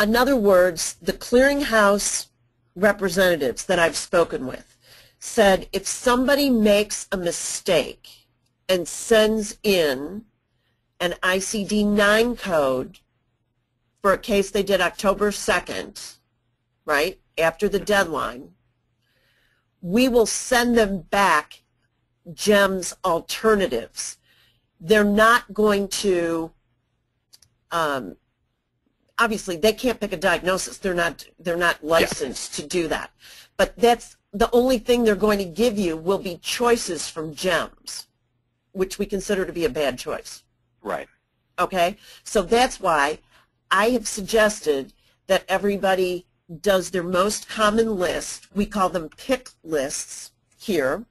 In other words, the clearinghouse representatives that I've spoken with said if somebody makes a mistake and sends in an ICD-9 code for a case they did October 2nd, right, after the deadline, we will send them back GEMS alternatives. They're not going to um, obviously they can't pick a diagnosis. They're not they're not licensed yeah. to do that. But that's the only thing they're going to give you will be choices from GEMS, which we consider to be a bad choice. Right. Okay? So that's why I have suggested that everybody does their most common list. We call them pick lists here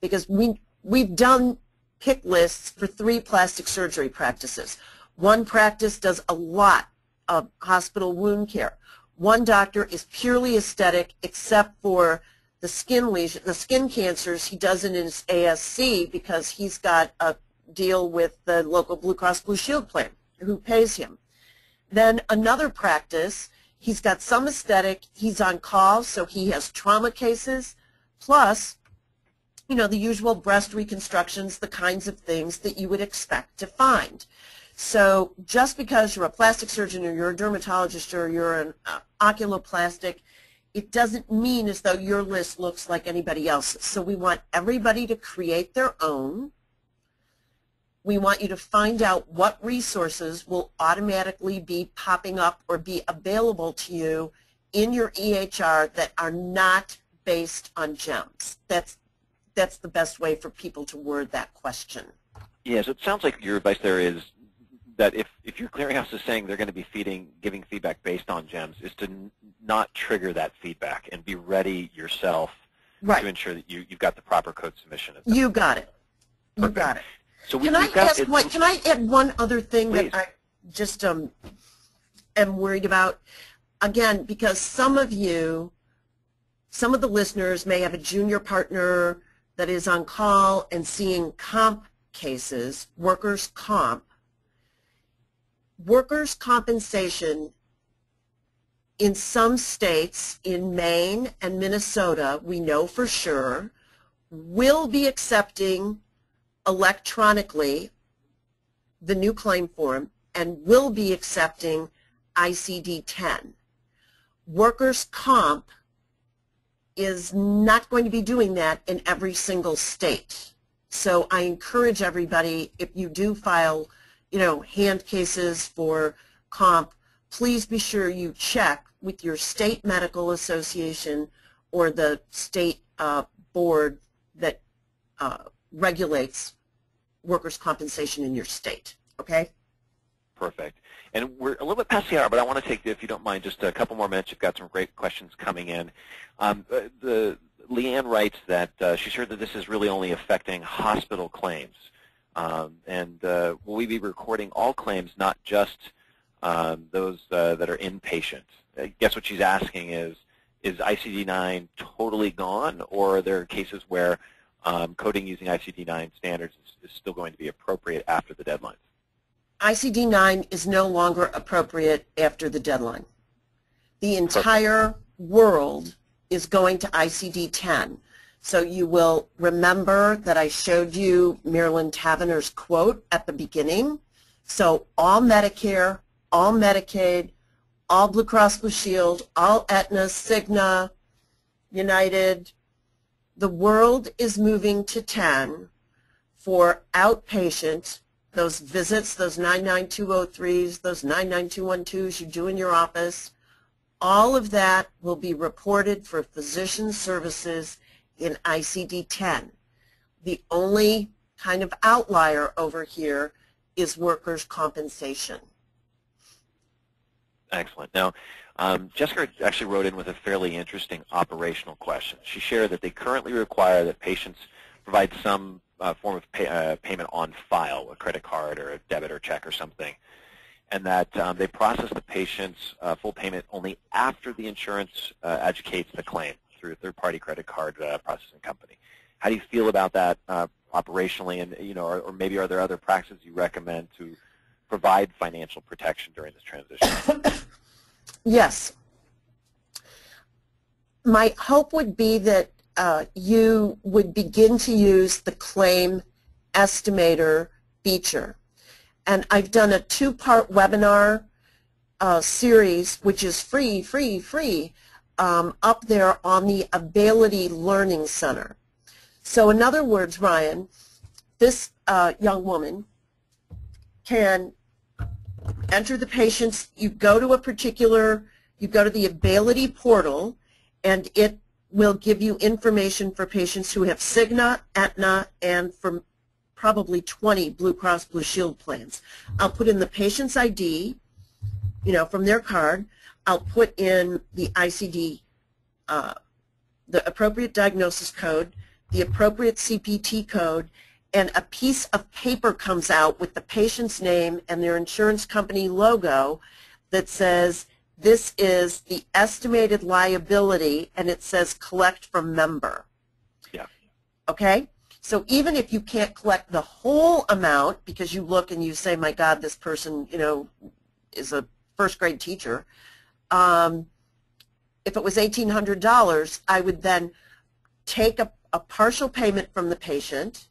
because we we've done pick lists for three plastic surgery practices. One practice does a lot of hospital wound care. One doctor is purely aesthetic except for the skin lesion, the skin cancers he does in his ASC because he's got a deal with the local Blue Cross Blue Shield plan who pays him. Then another practice, he's got some aesthetic, he's on call, so he has trauma cases, plus, you know, the usual breast reconstructions, the kinds of things that you would expect to find. So just because you're a plastic surgeon or you're a dermatologist or you're an uh, oculoplastic, it doesn't mean as though your list looks like anybody else's. So we want everybody to create their own. We want you to find out what resources will automatically be popping up or be available to you in your EHR that are not based on GEMS. That's, that's the best way for people to word that question. Yes, it sounds like your advice there is that if, if your clearinghouse is saying they're going to be feeding, giving feedback based on GEMS, is to not trigger that feedback and be ready yourself right. to ensure that you, you've got the proper code submission. You got it. You Perfect. got it. So we, can I ask one, Can I add one other thing please. that I just um, am worried about? Again, because some of you, some of the listeners may have a junior partner that is on call and seeing comp cases, workers' comp, workers' compensation in some states, in Maine and Minnesota, we know for sure, will be accepting electronically the new claim form and will be accepting ICD-10. Workers' comp is not going to be doing that in every single state. So I encourage everybody, if you do file, you know, hand cases for comp, please be sure you check with your state medical association or the state uh, board that uh, regulates workers' compensation in your state. Okay? Perfect. And we're a little bit past the hour, but I want to take, if you don't mind, just a couple more minutes. You've got some great questions coming in. Um, uh, the Leanne writes that uh, she's heard that this is really only affecting hospital claims. Um, and uh, will we be recording all claims, not just um, those uh, that are inpatient? I guess what she's asking is, is ICD-9 totally gone, or are there cases where um, coding using ICD-9 standards is, is still going to be appropriate after the deadline? ICD-9 is no longer appropriate after the deadline. The entire world is going to ICD-10. So you will remember that I showed you Marilyn Tavenner's quote at the beginning. So all Medicare, all Medicaid, all Blue Cross Blue Shield, all Aetna, Cigna, United, the world is moving to 10 for outpatient those visits, those 99203s, those 99212s you do in your office, all of that will be reported for physician services in ICD-10. The only kind of outlier over here is workers' compensation. Excellent. Now, um, Jessica actually wrote in with a fairly interesting operational question. She shared that they currently require that patients provide some uh, form of pay, uh, payment on file, a credit card or a debit or check or something, and that um, they process the patient's uh, full payment only after the insurance uh, adjudicates the claim through a third-party credit card uh, processing company. How do you feel about that uh, operationally, and you know, or, or, maybe are there other practices you recommend to provide financial protection during this transition? yes. My hope would be that uh, you would begin to use the claim estimator feature. And I've done a two-part webinar uh, series, which is free, free, free, um, up there on the Ability Learning Center. So in other words, Ryan, this uh, young woman can enter the patient's, you go to a particular, you go to the Ability portal, and it will give you information for patients who have Cigna, Aetna, and for probably 20 Blue Cross Blue Shield plans. I'll put in the patient's ID, you know, from their card. I'll put in the ICD, uh, the appropriate diagnosis code, the appropriate CPT code, and a piece of paper comes out with the patient's name and their insurance company logo that says this is the estimated liability, and it says collect from member. Yeah. Okay? So even if you can't collect the whole amount because you look and you say, my God, this person, you know, is a first grade teacher, um, if it was $1,800, I would then take a, a partial payment from the patient,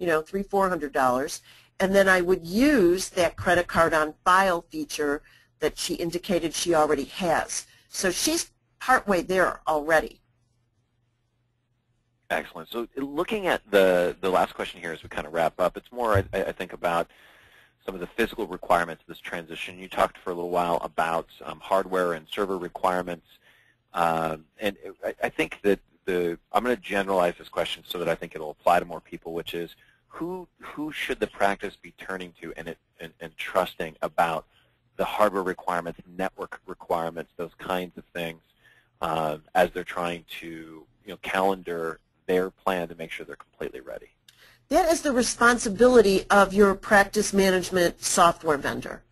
you know, three, $400, and then I would use that credit card on file feature that she indicated she already has. So she's partway there already. Excellent. So looking at the, the last question here as we kind of wrap up, it's more, I, I think, about some of the physical requirements of this transition. You talked for a little while about um, hardware and server requirements. Um, and I, I think that the, I'm going to generalize this question so that I think it'll apply to more people, which is who, who should the practice be turning to and, it, and, and trusting about the hardware requirements, network requirements, those kinds of things, uh, as they're trying to you know, calendar their plan to make sure they're completely ready. That is the responsibility of your practice management software vendor.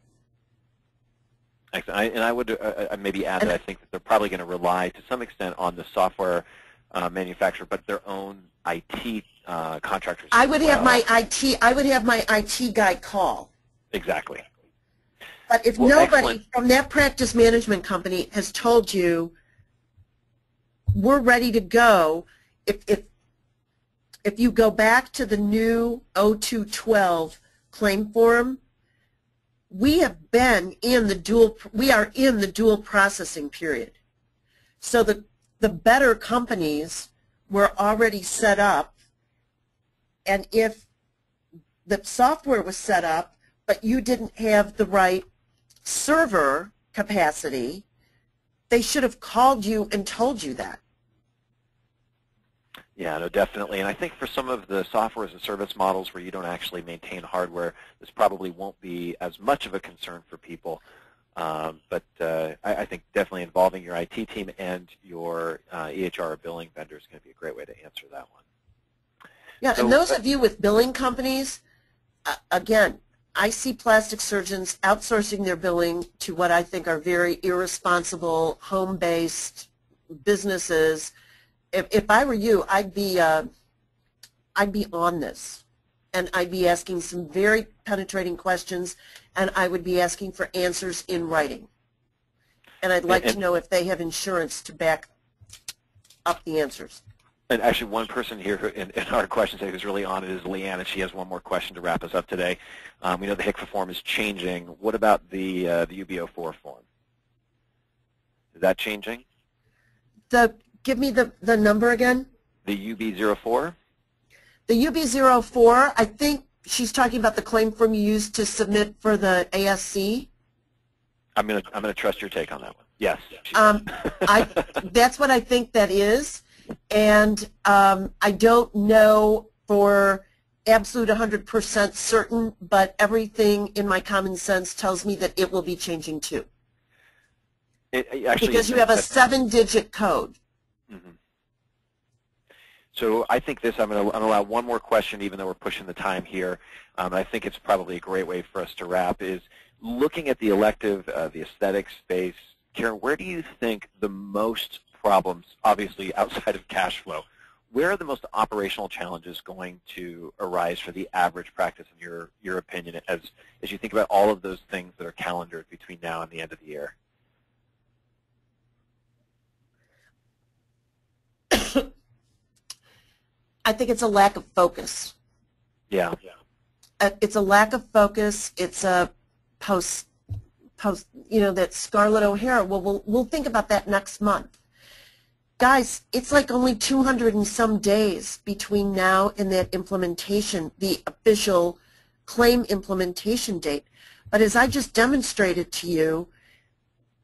Excellent. I, and I would uh, uh maybe add that I think that they're probably going to rely to some extent on the software uh, manufacturer, but their own IT uh, contractors. I would have my IT, I would have my IT guy call. Exactly. But if Well, nobody excellent. from that practice management company has told you, we're ready to go, if, if, if you go back to the new 0212 claim form, we have been in the dual, we are in the dual processing period. So the, the better companies were already set up, and if the software was set up, but you didn't have the right server capacity, they should have called you and told you that. Yeah, no, definitely. And I think for some of the software as a service models where you don't actually maintain hardware, this probably won't be as much of a concern for people. Um, but uh, I, I think definitely involving your IT team and your uh, EHR billing vendor is going to be a great way to answer that one. Yeah, So- and those of you with billing companies, uh, again, I see plastic surgeons outsourcing their billing to what I think are very irresponsible, home-based businesses. If, if I were you, I'd be, uh, I'd be on this, and I'd be asking some very penetrating questions, and I would be asking for answers in writing. And I'd like to And- know if they have insurance to back up the answers. And actually, one person here who, in, in our question today who's really on it is Leanne, and she has one more question to wrap us up today. Um, we know the HCFA form is changing. What about the uh, the UB04 form? Is that changing? The, give me the, the number again. The UB04? The UB04, I think she's talking about the claim form you used to submit for the ASC. I'm gonna I'm gonna trust your take on that one. Yes. Um. I, that's what I think that is. And um, I don't know for absolute 100% certain, but everything in my common sense tells me that it will be changing too. It- actually Because you have a seven-digit code. Mhm. So I think this, I'm going to allow one more question, even though we're pushing the time here. Um, I think it's probably a great way for us to wrap, is looking at the elective, uh, the aesthetic space, Karen, where do you think the most problems, obviously outside of cash flow, where are the most operational challenges going to arise for the average practice in your, your opinion as, as you think about all of those things that are calendared between now and the end of the year? I think it's a lack of focus. Yeah. uh, it's a lack of focus. It's a post, post, you know, that Scarlett O'Hara. Well, we'll we'll think about that next month, guys. It's like only 200 and some days between now and that implementation, the official claim implementation date. But as I just demonstrated to you,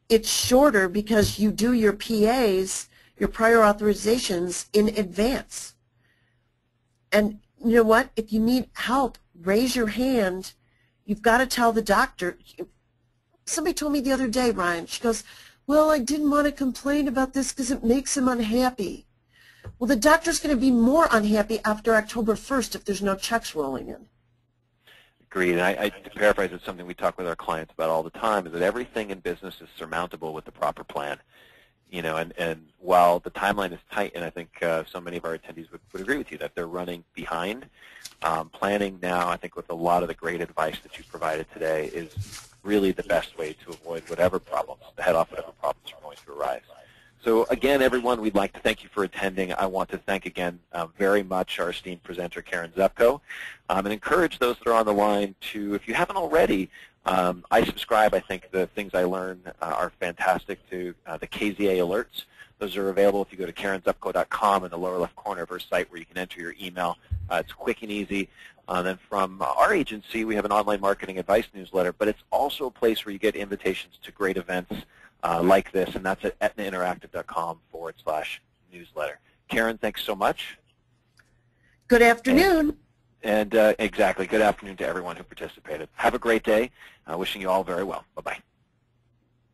it's shorter because you do your PAs, your prior authorizations in advance. And you know what? If you need help, raise your hand. You've got to tell the doctor. Somebody told me the other day, Ryan, she goes, well, I didn't want to complain about this because it makes him unhappy. Well, the doctor's going to be more unhappy after October 1st if there's no checks rolling in. Agreed. And I, I, to paraphrase, it's something we talk with our clients about all the time, is that everything in business is surmountable with the proper plan. You know, and, and while the timeline is tight, and I think uh, so many of our attendees would, would agree with you that they're running behind, um, planning now, I think with a lot of the great advice that you provided today, is really the best way to avoid whatever problems, to head off whatever problems are going to arise. So again, everyone, we'd like to thank you for attending. I want to thank again uh, very much our esteemed presenter, Karen Zupko, um, and encourage those that are on the line to, if you haven't already, um, I subscribe. I think the things I learn uh, are fantastic to uh, the KZA alerts. Those are available if you go to karenzupko.com in the lower left corner of our site where you can enter your email. Uh, it's quick and easy. Uh, then from our agency, we have an online marketing advice newsletter, but it's also a place where you get invitations to great events uh, like this, and that's at etnainteractive.com forward slash newsletter. Karen, thanks so much. Good afternoon. And uh, exactly, good afternoon to everyone who participated. Have a great day. Uh, wishing you all very well. Bye-bye.